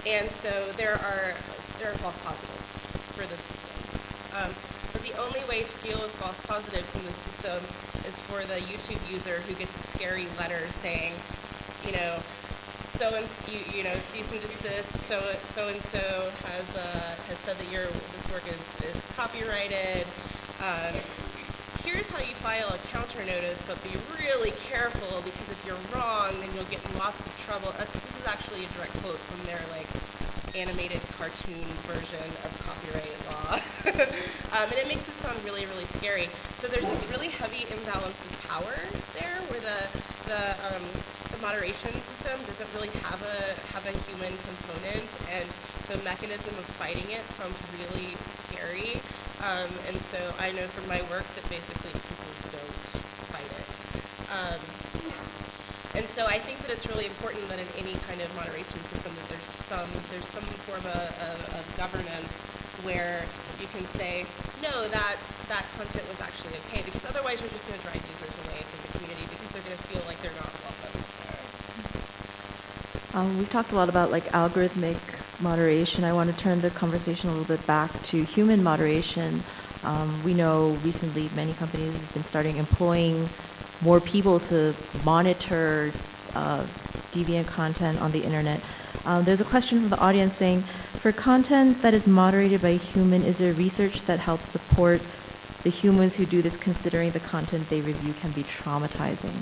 and so there are there are false positives for this system. Um, but the only way to deal with false positives in this system is for the YouTube user who gets a scary letter saying, you know, so and you, you know cease and desist. So so and so has uh, has said that your this work is, is copyrighted. Um, how you file a counter notice, but be really careful because if you're wrong, then you'll get in lots of trouble. That's, this is actually a direct quote from their like animated cartoon version of copyright law. um, and it makes it sound really, really scary. So there's this really heavy imbalance of power there where the, the, um, the moderation system doesn't really have a, have a human component and the mechanism of fighting it sounds really scary. Um, and so I know from my work that basically people don't fight it. Um, and so I think that it's really important that in any kind of moderation system that there's some there's some form of, of, of governance where you can say no that that content was actually okay because otherwise you're just going to drive users away from the community because they're going to feel like they're not welcome. Um, we've talked a lot about like algorithmic moderation. I want to turn the conversation a little bit back to human moderation. Um, we know recently many companies have been starting employing more people to monitor uh, deviant content on the internet. Um, there's a question from the audience saying, for content that is moderated by a human, is there research that helps support the humans who do this, considering the content they review can be traumatizing?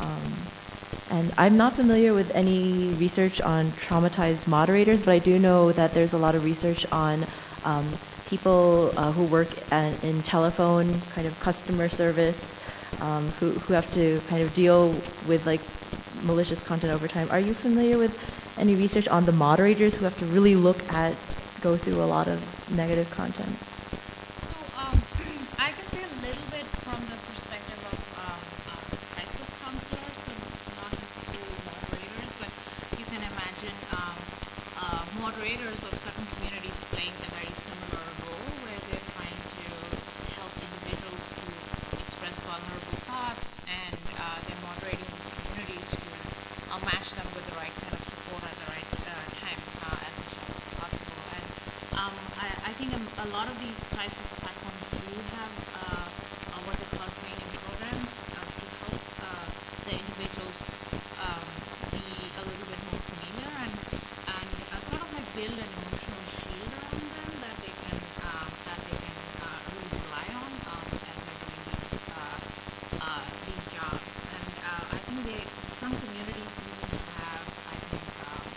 Um, and I'm not familiar with any research on traumatized moderators, but I do know that there's a lot of research on um, people uh, who work at, in telephone kind of customer service, um, who, who have to kind of deal with like malicious content over time. Are you familiar with any research on the moderators who have to really look at, go through a lot of negative content? a lot of these crisis platforms do have uh, uh, what they call training programs uh, to help uh, the individuals um, be a little bit more familiar and, and uh, sort of like build an emotional shield around them that they can uh, that they can really rely on um, as they're doing these these jobs. And I think they some communities even have I think um,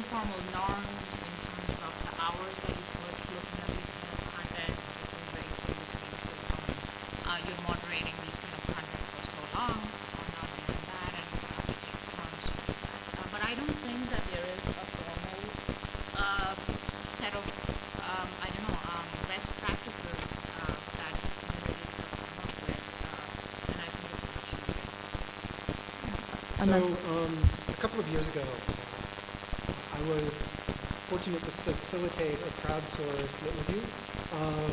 informal norms in terms of the hours that uh, you're moderating these kind of content for so long, or not doing that, and uh, we take turns to that. Uh, but I don't think that there is a formal uh, set of, um, I don't know, um, best practices uh, that communities have come up with, uh, and I think it's much needed. So, um, a couple of years ago, I was fortunate to facilitate a crowdsourced lit review of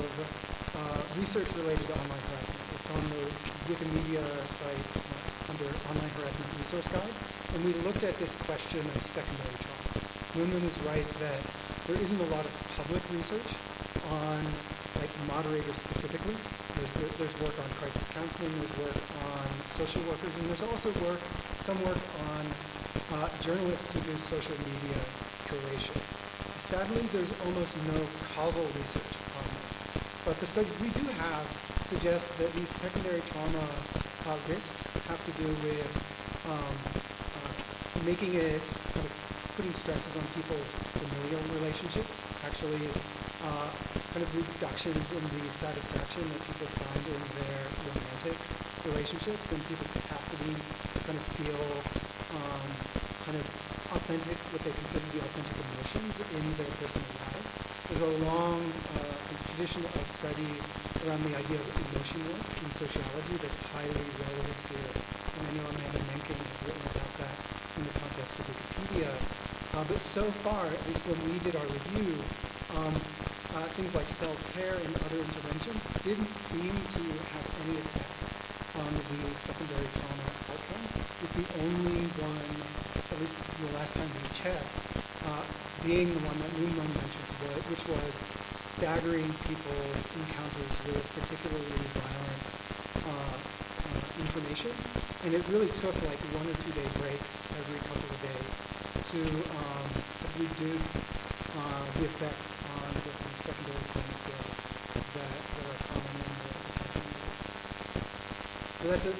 research related to online harassment. It's on the Wikimedia site under Online Harassment Resource Guide, and we looked at this question of secondary trauma. Munmun is right that there isn't a lot of public research on like moderators specifically. There's, there's work on crisis counseling, there's work on social workers, and there's also work, some work on uh, journalists who do social media curation. Sadly, there's almost no causal research but the studies we do have suggest that these secondary trauma uh, risks have to do with um, uh, making it kind of putting stresses on people's familial relationships, actually uh, kind of reductions in the satisfaction that people find in their romantic relationships and people's capacity to kind of feel um, kind of authentic, what they consider to be authentic emotions in their personal lives. There's a long tradition of study around the idea of emotion work in sociology that's highly relevant to know Amanda Menking has written about that in the context of Wikipedia. Uh, but so far, at least when we did our review, um, uh, things like self-care and other interventions didn't seem to have any effect on these secondary trauma outcomes, with the only one, at least the last time we checked, uh, being the one that Munmun mentioned which was staggering people's encounters with particularly violent uh, information. And it really took like one or two day breaks every couple of days to um, reduce uh, the effects on the secondary trauma scale that, that are common in the. So that's a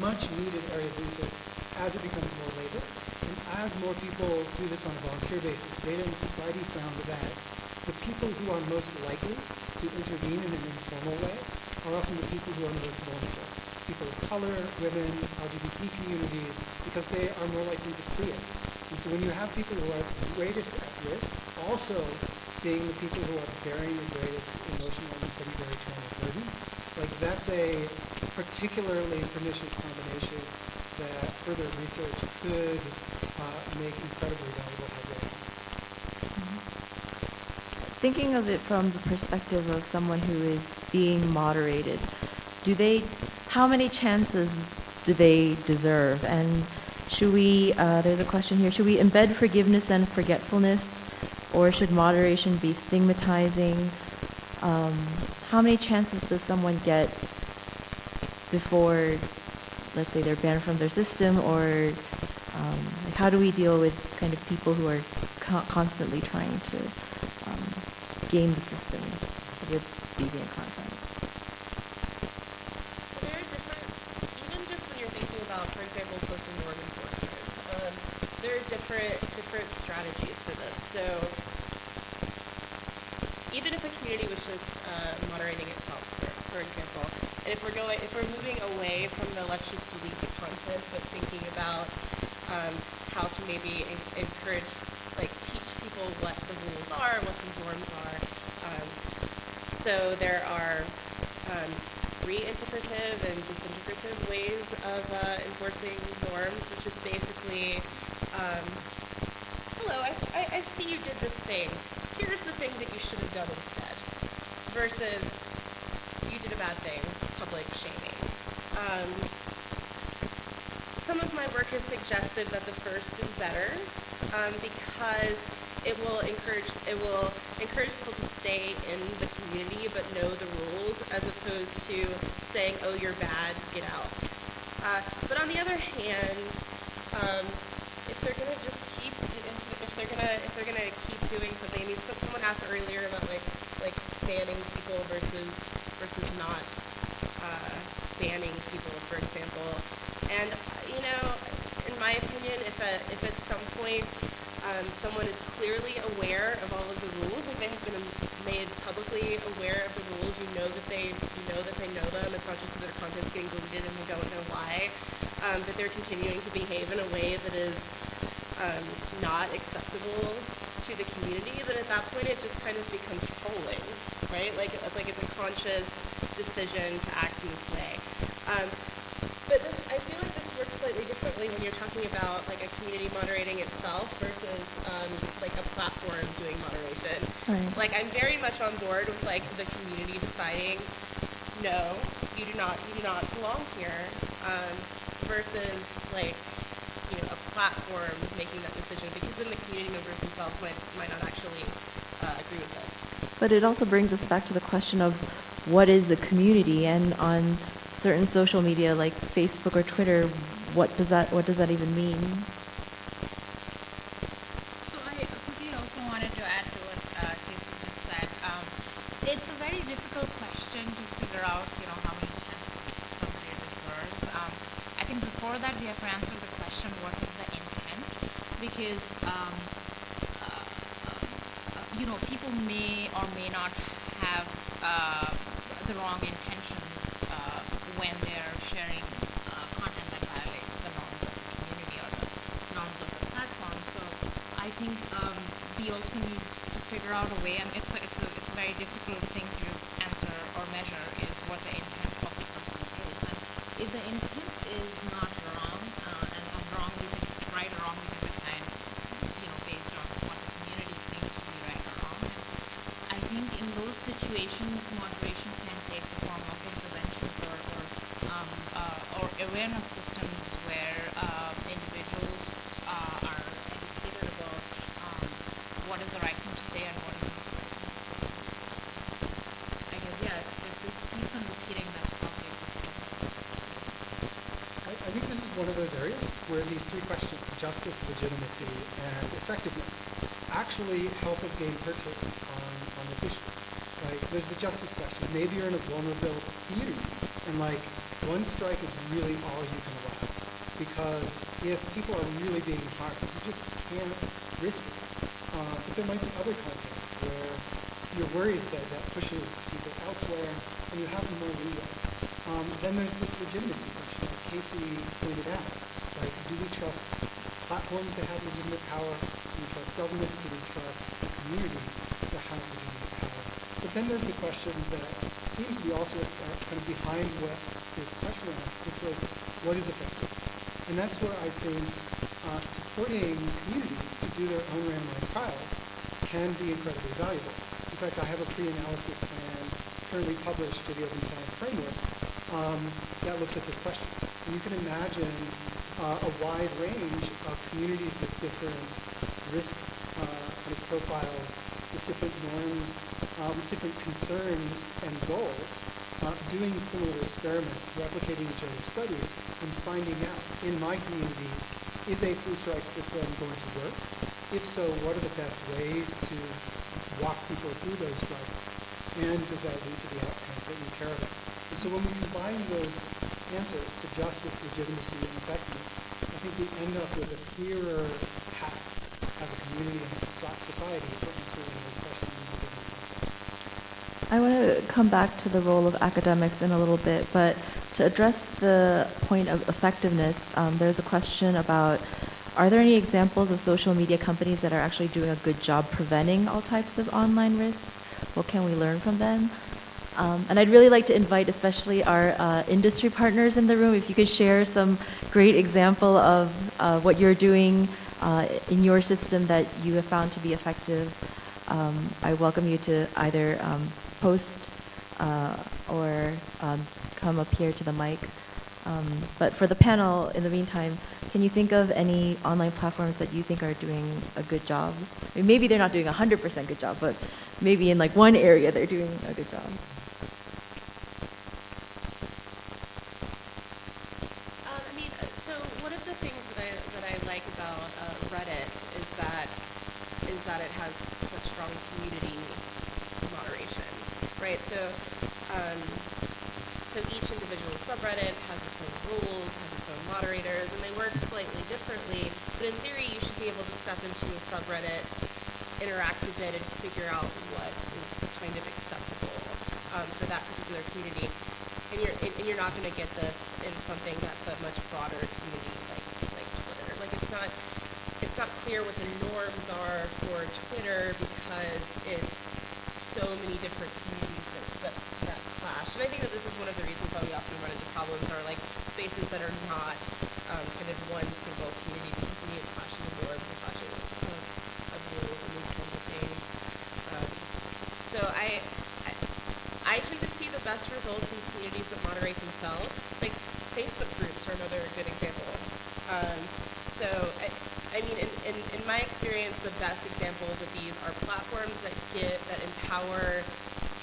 much needed area of research as it becomes more labor. And as more people do this on a volunteer basis, Data and Society found that the people who are most likely to intervene in an informal way are often the people who are most vulnerable. People of color, women, LGBT communities, because they are more likely to see it. And so when you have people who are greatest at risk, also being the people who are bearing the greatest emotional and secondary trauma burden, like that's a particularly pernicious combination that further research could make incredibly valuable on. Thinking of it from the perspective of someone who is being moderated, do they, how many chances do they deserve? And should we, uh, there's a question here, should we embed forgiveness and forgetfulness? Or should moderation be stigmatizing? Um, how many chances does someone get before, let's say, they're banned from their system? Or um, how do we deal with kind of people who are co- constantly trying to um, game the system with deviant content? So there are different, even just when you're thinking about, for example, social norm enforcement, um, there are different different strategies for this. So even if a community was just uh, moderating itself, for, for example, and if we're going, if we're moving away from the let's just delete the content, but thinking about um, how to maybe en- encourage, like teach people what the rules are, what the norms are. Um, so there are um, reintegrative and disintegrative ways of uh, enforcing norms, which is basically, um, hello, I, I, I see you did this thing. Here's the thing that you should have done instead. Versus, you did a bad thing, public shaming. Um, some of my work has suggested that the first is better um, because it will encourage it will encourage people to stay in the community but know the rules as opposed to saying oh you're bad get out uh, but on the other hand um, if they're gonna just keep do- if, they're gonna if they're gonna keep doing something I mean so, someone asked earlier about like like banning people versus versus not uh, banning people, for example. And you know, opinion, if at if at some point um, someone is clearly aware of all of the rules, like they have been made publicly aware of the rules. You know that they you know that they know them. It's not just that their content's getting deleted and they don't know why. Um, that they're continuing to behave in a way that is um, not acceptable to the community. That at that point it just kind of becomes trolling, right? Like it's like it's a conscious decision to act in this way. Um, but this, I feel like this works slightly differently when you're talking about like a community moderating itself versus um, like a platform doing moderation. Right. Like I'm very much on board with like the community deciding, no, you do not, you do not belong here, um, versus like you know a platform making that decision because then the community members themselves might might not actually uh, agree with it. But it also brings us back to the question of what is a community, and on certain social media like Facebook or Twitter, what does that what does that even mean? So I quickly also wanted to add to what uh, just said. Um, it's a very difficult question to figure out, you know, how many somebody deserves. Um, I think before that we have to answer the question, what is the intent? Because, um, uh, you know, people may or may not have uh, the wrong intentions uh, when they're sharing uh, content that violates the norms of the community or the norms of the platform. So I think um, we also need to figure out a way, and it's a, it's a, it's a very difficult thing to answer or measure, is what the intent of the person is. And if the intent is not wrong, uh, and I'm wrong, we can right or wrong, we can define, you know, based on what the community thinks to be right or wrong. I think in those situations, moderation can take the form of interventions or, or, um, uh, or awareness systems where um, individuals uh, are educated about um, what is the right thing to say and what is not the right thing to say. I guess, yeah, if, if this keeps on repeating, that's probably a good I, I think this is one of those areas where these three questions, justice, legitimacy, and effectiveness, actually help us gain purchase on, on this issue. Like, there's the justice question. Maybe you're in a vulnerable community, and like, one strike is really all you can allow. Because if people are really being harmed, you just can't risk it. Uh, but there might be other contexts where you're worried that that pushes people elsewhere, and you have more leeway. Um, then there's this legitimacy question, like Casey pointed out. Like, do we trust platforms to have legitimate power? We trust government? We trust community to have legitimate power? But then there's the question that seems to be also uh, kind of behind what this question asks, which was, what is effective? And that's where I think uh, supporting communities to do their own randomized trials can be incredibly valuable. In fact, I have a pre-analysis plan currently published for the Open Science Framework um, that looks at this question. And you can imagine uh, a wide range of communities with different risk uh, profiles, with different norms, uh, with different concerns and goals, uh, doing similar experiments, replicating each other's studies, and finding out, in my community, is a free strike system going to work? If so, what are the best ways to walk people through those strikes? And does that lead to the outcomes that we care about? And so when we combine those to justice, legitimacy, and effectiveness, I think we end up with a clearer path as a community and society for answering those questions. I want to come back to the role of academics in a little bit, but to address the point of effectiveness, um, there's a question about are there any examples of social media companies that are actually doing a good job preventing all types of online risks? What can we learn from them? Um, and I'd really like to invite, especially our uh, industry partners in the room, if you could share some great example of uh, what you're doing uh, in your system that you have found to be effective. Um, I welcome you to either um, post uh, or um, come up here to the mic. Um, but for the panel, in the meantime, can you think of any online platforms that you think are doing a good job? I mean, maybe they're not doing a 100% good job, but maybe in like one area they're doing a good job. Um, I mean, uh, so one of the things that I that I like about uh, Reddit is that is that it has such strong community moderation, right? So, um, So each individual subreddit has its own rules, has its own moderators, and they work slightly differently. But in theory, you should be able to step into a subreddit, interact with it, and figure out what is kind of acceptable um, for that particular community. And you're and and you're not going to get this in something that's a much broader community like like Twitter. Like it's not it's not clear what the norms are for Twitter because it's so many different communities that, that, that clash. And I think that this is one of the reasons why we often run into problems are like spaces that are not um, kind of one single community because we need clashing of norms and clashing of, of rules and these kinds of things. Um, so I, I I tend to see the best results in communities that moderate themselves. Like Facebook groups are another good example. Um, so, I, I mean, in, in, in my experience, the best examples of these are platforms that get that empower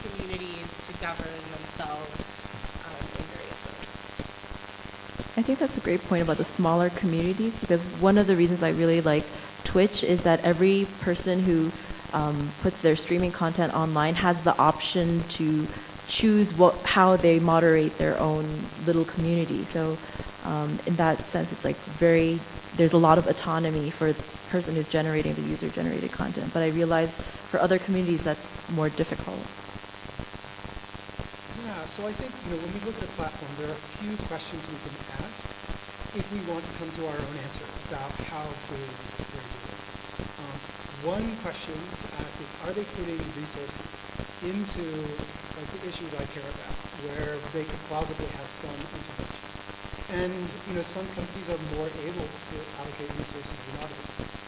communities to govern themselves um, in various ways. I think that's a great point about the smaller communities because one of the reasons I really like Twitch is that every person who um, puts their streaming content online has the option to choose what how they moderate their own little community. So um, in that sense, it's like very there's a lot of autonomy for the person who's generating the user generated content. But I realize for other communities that's more difficult. Yeah, so I think, you know, when we look at a platform, there are a few questions we can ask if we want to come to our own answer about how. Um, one question to ask is, are they putting resources into like the issues I care about, where they could plausibly have some intervention? And you know, some companies are more able to allocate resources than others.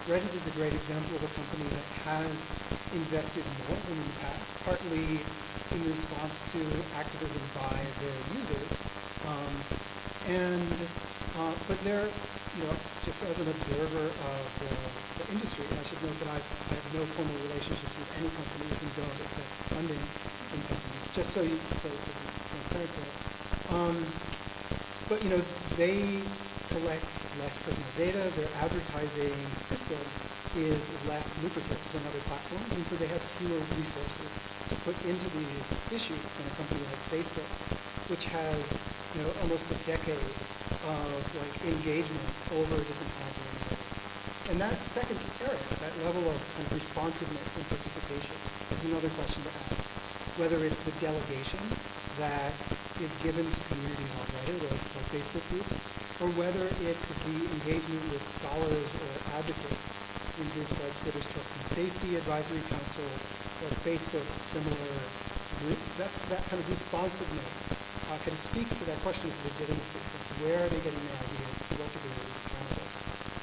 Reddit is a great example of a company that has invested more than in the past, partly in response to activism by their users. Um, and uh, but they're, you know, just as an observer of the, the industry, I should note that I've, I have no formal relationships with any company can go except funding in companies, just so you so to be transparent there. Um, but you know, they collect less personal data. Their advertising system is less lucrative than other platforms, and so they have fewer resources to put into these issues than a company like Facebook, which has you know almost a decade of like engagement over different of analytics. And that second area, that level of, kind of responsiveness and participation, is another question to ask. Whether it's the delegation that is given to communities Reddit or, or Facebook groups, or whether it's the engagement with scholars or advocates in groups like Twitter's Trust and Safety Advisory Council or Facebook's similar group. That's that kind of responsiveness uh, kind speaks to that question of legitimacy. Where are they getting their ideas? To what degree are they accountable?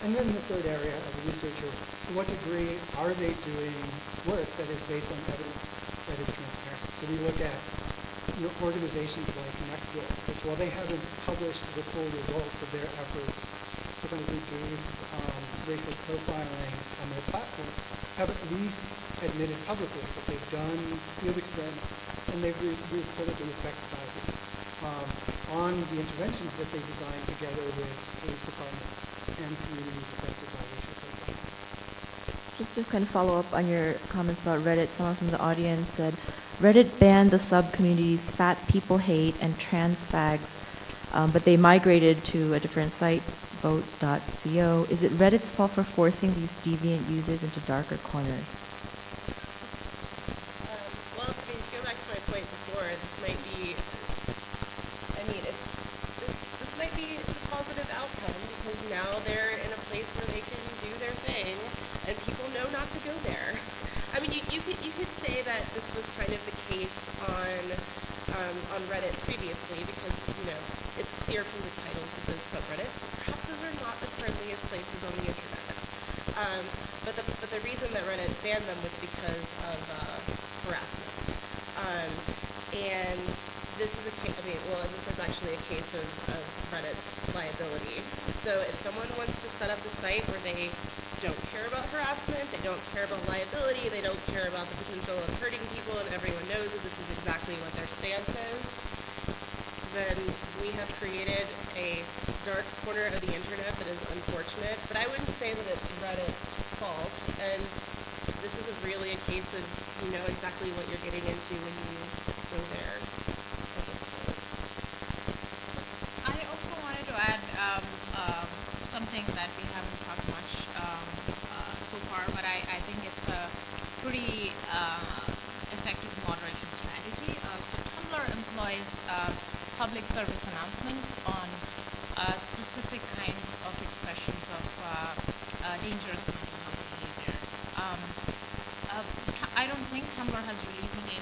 And then the third area, as a researcher, to what degree are they doing work that is based on evidence that is transparent? So we look at you know, organizations like Nextdoor, which while they haven't published the full results of their efforts to kind of reduce um, racial profiling on their platform, have at least admitted publicly that they've done field experiments and they've re- reported the effect sizes on the interventions that they designed together with police departments and communities affected by racial profiling. Just to kind of follow up on your comments about Reddit, someone from the audience said Reddit banned the sub-communities Fat People Hate and Trans Fags, um, but they migrated to a different site, voat.co. Is it Reddit's fault for forcing these deviant users into darker corners? Uh, effective moderation strategy. Uh, so Tumblr employs uh, public service announcements on specific kinds of expressions of dangerous mental health behaviors. Um, I don't think Tumblr has released any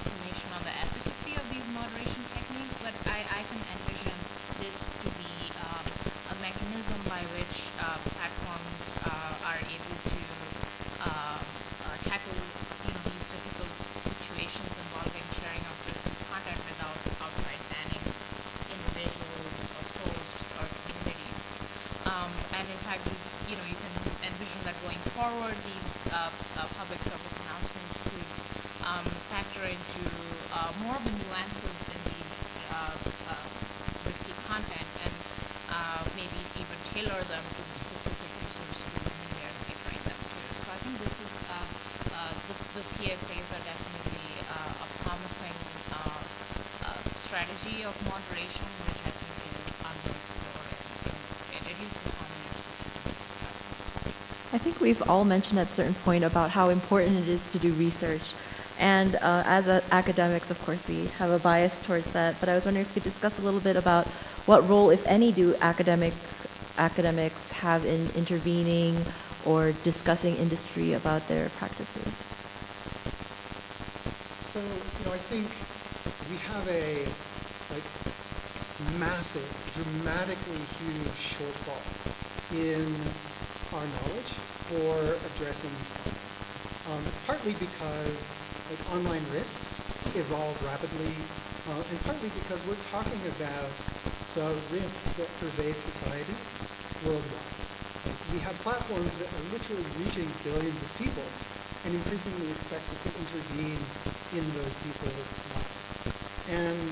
we've all mentioned at a certain point about how important it is to do research. And uh, as a, academics, of course, we have a bias towards that. But I was wondering if we could discuss a little bit about what role, if any, do academic academics have in intervening or discussing industry about their practices. So, you know, I think we have a like massive, dramatically huge shortfall in our knowledge for addressing. Um, partly because like online risks evolve rapidly, uh, and partly because we're talking about the risks that pervade society worldwide. We have platforms that are literally reaching billions of people and increasingly expected to intervene in those people's lives. And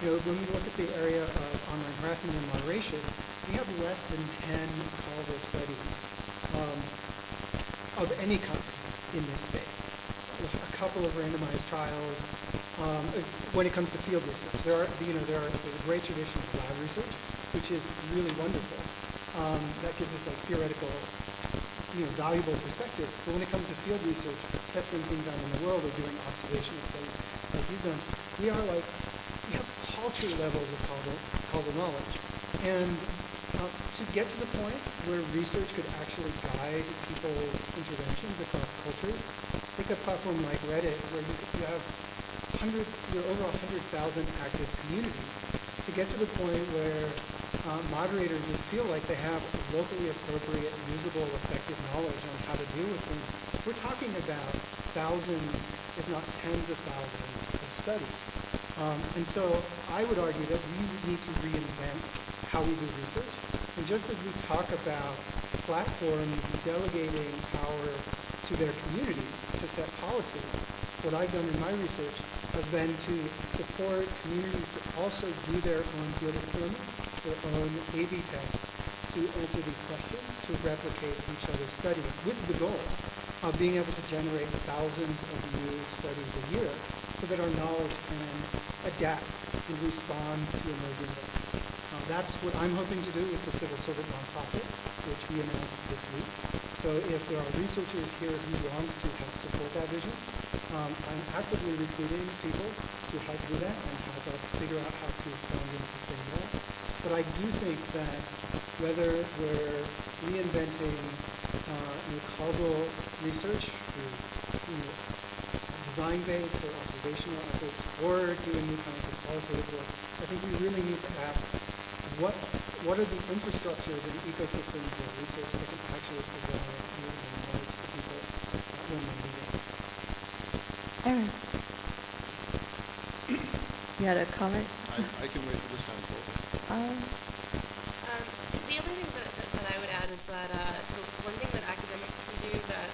you know, when we look at the area of online harassment and moderation, we have less than 10 causal studies of any kind in this space. A couple of randomized trials. Um, when it comes to field research, there are, you know, there are there's a great tradition of lab research, which is really wonderful. Um, that gives us like theoretical you know, valuable perspective. But when it comes to field research, testing things out in the world or doing observational studies like you've done, we are like, we have paltry levels of causal, causal knowledge. And uh, to get to the point where research could actually guide people's interventions across cultures, take a platform like Reddit where you, you have hundred, you're over 100,000 active communities. To get to the point where uh, moderators would feel like they have locally appropriate, usable, effective knowledge on how to deal with things. We're talking about thousands, if not tens of thousands of studies. Um, and so I would argue that we need to reinvent how we do research. And just as we talk about platforms delegating power to their communities to set policies, what I've done in my research has been to support communities to also do their own field experiments their own A-B tests to answer these questions, to replicate each other's studies with the goal of being able to generate thousands of new studies a year so that our knowledge can adapt and respond to emerging that's what I'm hoping to do with the CivilServant nonprofit, which we announced this week. So if there are researchers here who want to help support that vision, um, I'm actively recruiting people to help do that and help us figure out how to fund and sustain that. But I do think that whether we're reinventing uh, causal research through you know, design-based or observational efforts, or doing new kinds of qualitative work, I think we really need to ask what what are the infrastructures and ecosystems of research that can actually provide new knowledge to people when they need it. Aaron, you had a comment? I, I can wait for this time to Um, Um, the other thing that, that, that I would add is that uh, the one thing that academics can do that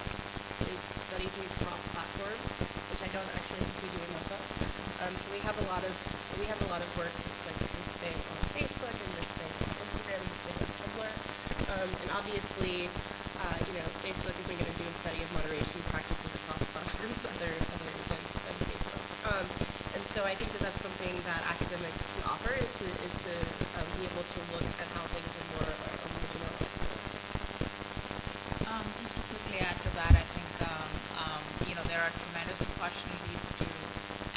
is study things cross platform, which I don't actually think we do enough of. Um, so we have a lot of we have a lot of work that's like this thing on Facebook and this thing on Instagram and this thing on Tumblr. Um, and obviously, uh, you know, Facebook isn't going to do a study of moderation practices across platforms other other than, than Facebook. Um, and so I think that that's something that academics can offer is to is to um, be able to look at how things are more uh, on the generalized level. Um, just to quickly add to that, I think um, um, you know there are tremendous opportunities to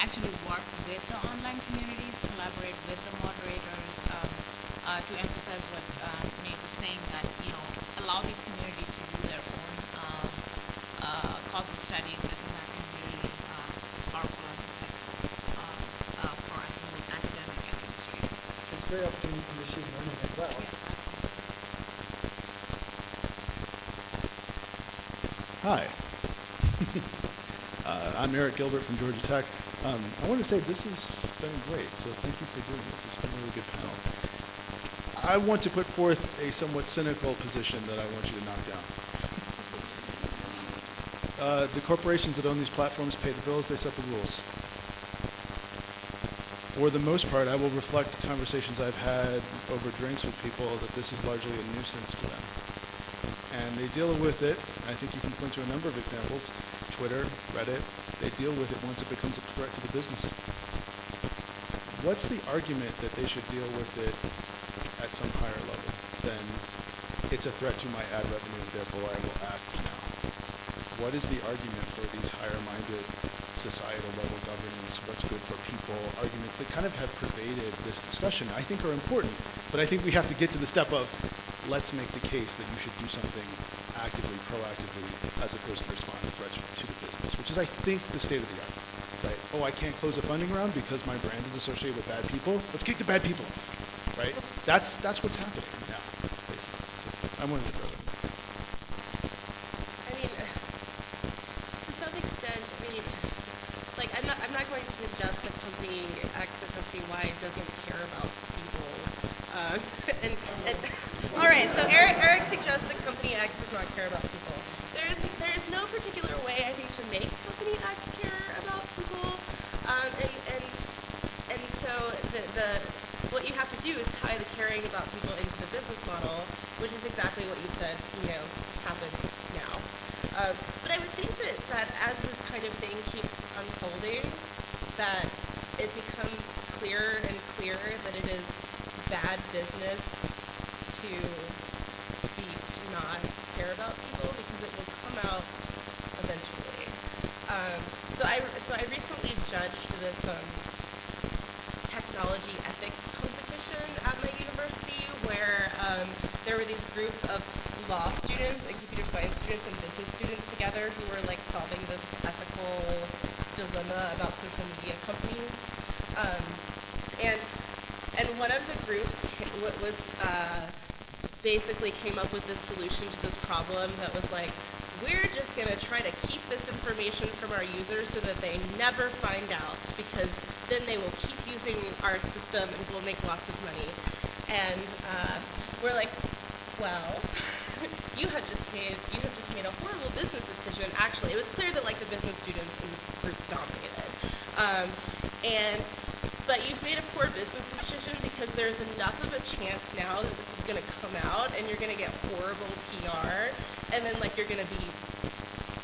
actually work with the online communities, collaborate with the moderators um, uh, to emphasize what uh, Nate was saying that you know allow these communities to do their own um, uh, causal studies. I think that can be really uh, powerful and insightful uh, uh, for I think both academic and administrators. It's a great opportunity for machine learning as well. Yes. Hi. uh, I'm Eric Gilbert from Georgia Tech. Um, I want to say this has been great, so thank you for doing this. It's been a really good panel. I want to put forth a somewhat cynical position that I want you to knock down. Uh, the corporations that own these platforms pay the bills, they set the rules. For the most part, I will reflect conversations I've had over drinks with people that this is largely a nuisance to them and they deal with it. I think you can point to a number of examples. Twitter, Reddit, they deal with it once it becomes a threat to the business. What's the argument that they should deal with it at some higher level than it's a threat to my ad revenue, therefore I will act now? What is the argument for these higher-minded societal level governance, what's good for people, arguments that kind of have pervaded this discussion, I think are important, but I think we have to get to the step of let's make the case that you should do something actively, proactively, as opposed to respond to threats to is, I think, the state of the art. Right? Oh, I can't close a funding round because my brand is associated with bad people. Let's kick the bad people. Right? That's that's what's happening now, basically. I wanted to throw that. in. I mean, to some extent, I mean, like I'm not, I'm not going to suggest that company X or company Y doesn't care about people. Uh, and, and all right, so Eric, Eric suggests that company X does not care about people. There is, there is no particular way I think to make company X care about people, um, and and and so the the what you have to do is tie the caring about people into the business model, which is exactly what you said, you know, happens now. Uh, but I would think that, that as this kind of thing keeps unfolding, that it becomes clearer and clearer that it is bad business to be to not care about people because it will come out eventually. Um, so I so I recently judged this um, technology ethics competition at my university where um, there were these groups of law students and computer science students and business students together who were like solving this ethical dilemma about social media companies. Um, and and one of the groups was uh, basically came up with this solution to this problem that was like, we're just going to try to keep this information from our users so that they never find out because then they will keep using our system and we'll make lots of money. And uh, we're like, well, you have just made you have just made a horrible business decision. Actually, it was clear that like the business students in this group dominated. Um, and but you've made a poor business decision because there's enough of a chance now that this is going to come out and you're going to get horrible PR, and then like you're going to be,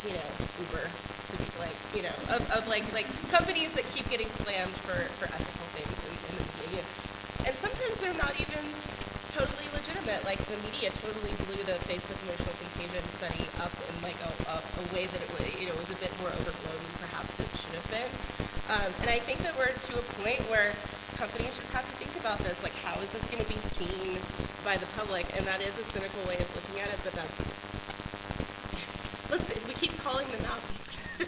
you know, Uber to be like, you know, of, of like like companies that keep getting slammed for for ethical things in, in the media, and sometimes they're not even totally legitimate. Like the media totally blew the Facebook emotional contagion study up in like a, a, a way that it was, you know, was a bit more overblown than perhaps it should have been. Um, and I think that we're to a point where companies just have to think about this, like how is this going to be seen by the public? And that is a cynical way of looking at it, but that's let's we keep calling them out.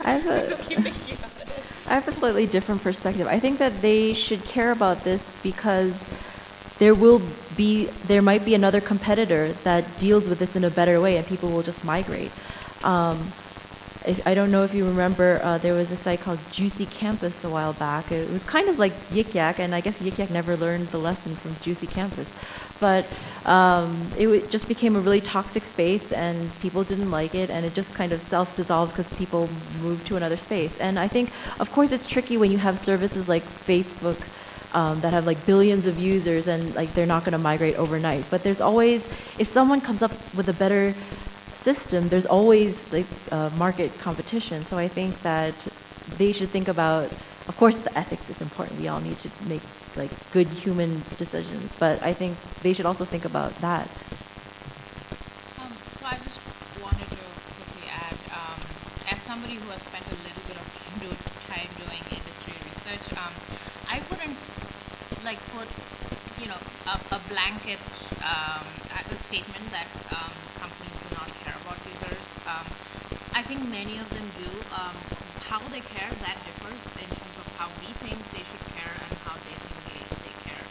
I have a- We'll keep thinking about it. I have a slightly different perspective. I think that they should care about this because there will be, there might be another competitor that deals with this in a better way, and people will just migrate. Um, I don't know if you remember, uh, there was a site called Juicy Campus a while back. It was kind of like Yik Yak, and I guess Yik Yak never learned the lesson from Juicy Campus. But um, it just became a really toxic space, and people didn't like it, and it just kind of self-dissolved because people moved to another space. And I think, of course, it's tricky when you have services like Facebook um, that have like billions of users, and like they're not going to migrate overnight. But there's always, if someone comes up with a better system, there's always like uh, market competition. So I think that they should think about, of course, the ethics is important. We all need to make like good human decisions, but I think they should also think about that. Um, so I just wanted to quickly add, um, as somebody who has spent a little bit of time, doing industry research, um, I wouldn't like put you know, a, a blanket um, statement that um, companies do not care about users. Um, I think many of them do. Um, how they care that differs in terms of how we think they should care and how they think they, they care.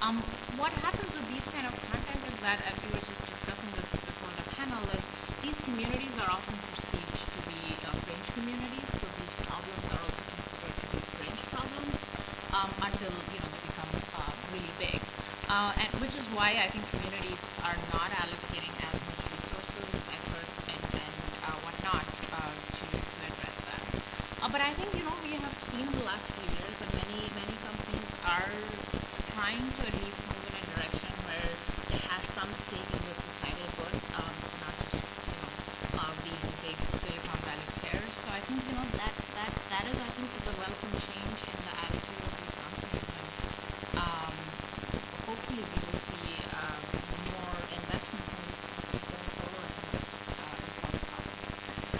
Um, what happens with these kind of content is that, as we were just discussing this before the panel, is these communities are often perceived to be uh, fringe communities, so these problems are also considered to be fringe problems um, until you know they become uh, really big, uh, and which is why I think communities are not allocating as much resources, effort, and, and uh, whatnot uh, to, to address that. Uh, but I think you know we have seen the last few years that many many companies are trying to at least move in a direction where they have some stake in the societal good, um, not just you know uh, being big Silicon Valley players. So I think you know that that that is I think the welcome change in the attitude of these companies, and um, hopefully we will see um, more investment from these companies going forward in this uh,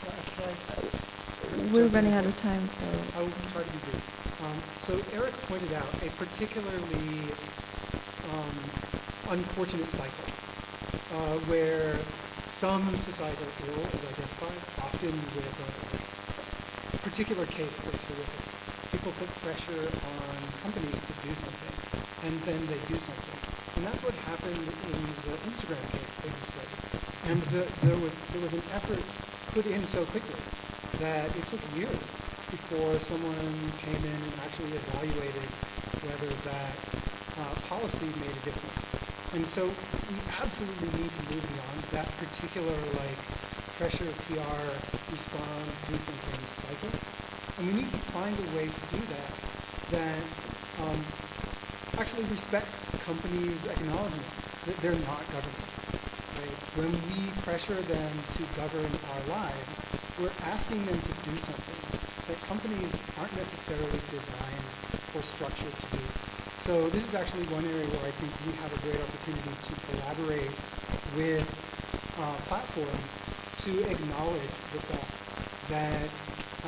important topic. We're running out of time, so. I will try to be brief. Um, so Eric pointed out a particularly um, unfortunate cycle uh, where some societal ill is identified, often with a particular case that's horrific. People put pressure on companies to do something, and then they do something. And that's what happened in the Instagram case that you studied. And the, there, was, there was an effort put in so quickly that it took years before someone came in and actually evaluated whether that uh, policy made a difference. And so we absolutely need to move beyond that particular like pressure, PR, respond, do something cycle. And we need to find a way to do that that um, actually respects companies' acknowledgement that they're not governments. Right? When we pressure them to govern our lives, we're asking them to do something that companies aren't necessarily designed or structured to do. So this is actually one area where I think we have a great opportunity to collaborate with uh, platforms to acknowledge the fact that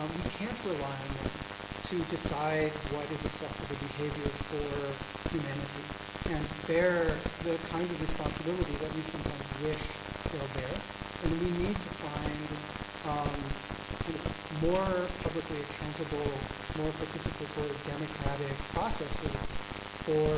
um, we can't rely on them to decide what is acceptable behavior for humanity and bear the kinds of responsibility that we sometimes wish they'll bear. And we need to find um, you know, more publicly accountable, more participatory, democratic processes for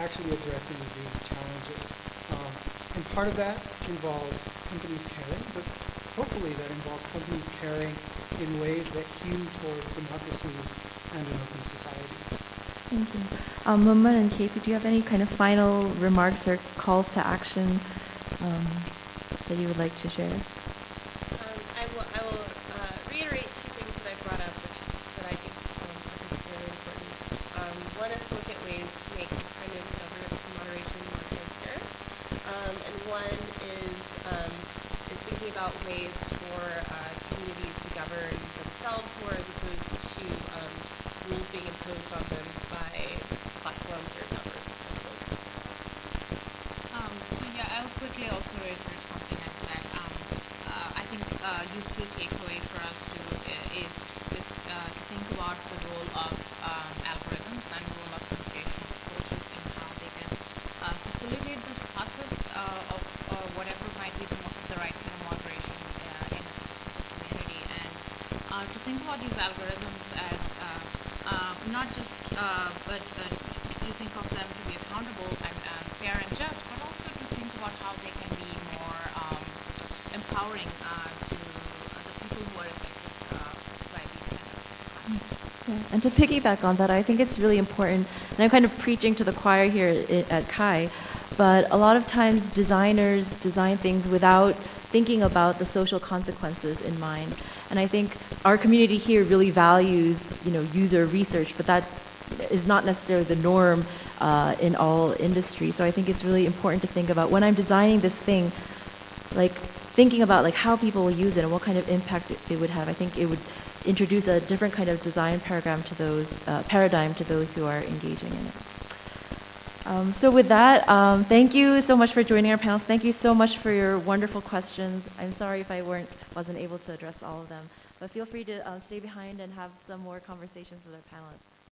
actually addressing these challenges. Um, and part of that involves companies caring, but hopefully that involves companies caring in ways that hew towards democracy and an open society. Thank you. Um, and Casey, do you have any kind of final remarks or calls to action um, that you would like to share? Um, I will, I will uh, reiterate two things that I brought up, which that I think um, are particularly important. Um, one is to look at ways to make this kind of governance and moderation more transparent, um, and one is um, is thinking about ways for uh, communities to govern themselves more as opposed to um, rules being imposed on them by platforms or government. Um, so yeah, I'll quickly also reiterate something I said. Um, uh, I think uh, useful takeaway for us to uh, is is uh, to think about the role of um, algorithms and role of communication approaches and how they can uh, facilitate this process uh, of uh, whatever might be the, mo- the right kind of moderation uh, in a specific community, and uh, to think about these algorithms as uh, uh, not just uh, but uh, you think of them to be accountable and um, fair and just, but also to think about how they can be more um, empowering uh, to uh, the people who are affected uh, by these kind of Yeah. And to piggyback on that, I think it's really important, and I'm kind of preaching to the choir here at CHI, but a lot of times designers design things without thinking about the social consequences in mind. And I think our community here really values, you know, user research, but that is not necessarily the norm uh, in all industries. So I think it's really important to think about when I'm designing this thing, like thinking about like how people will use it and what kind of impact it, it would have. I think it would introduce a different kind of design paradigm to those uh, paradigm to those who are engaging in it. Um, so with that, um, thank you so much for joining our panel. Thank you so much for your wonderful questions. I'm sorry if I weren't wasn't able to address all of them, but feel free to uh, stay behind and have some more conversations with our panelists.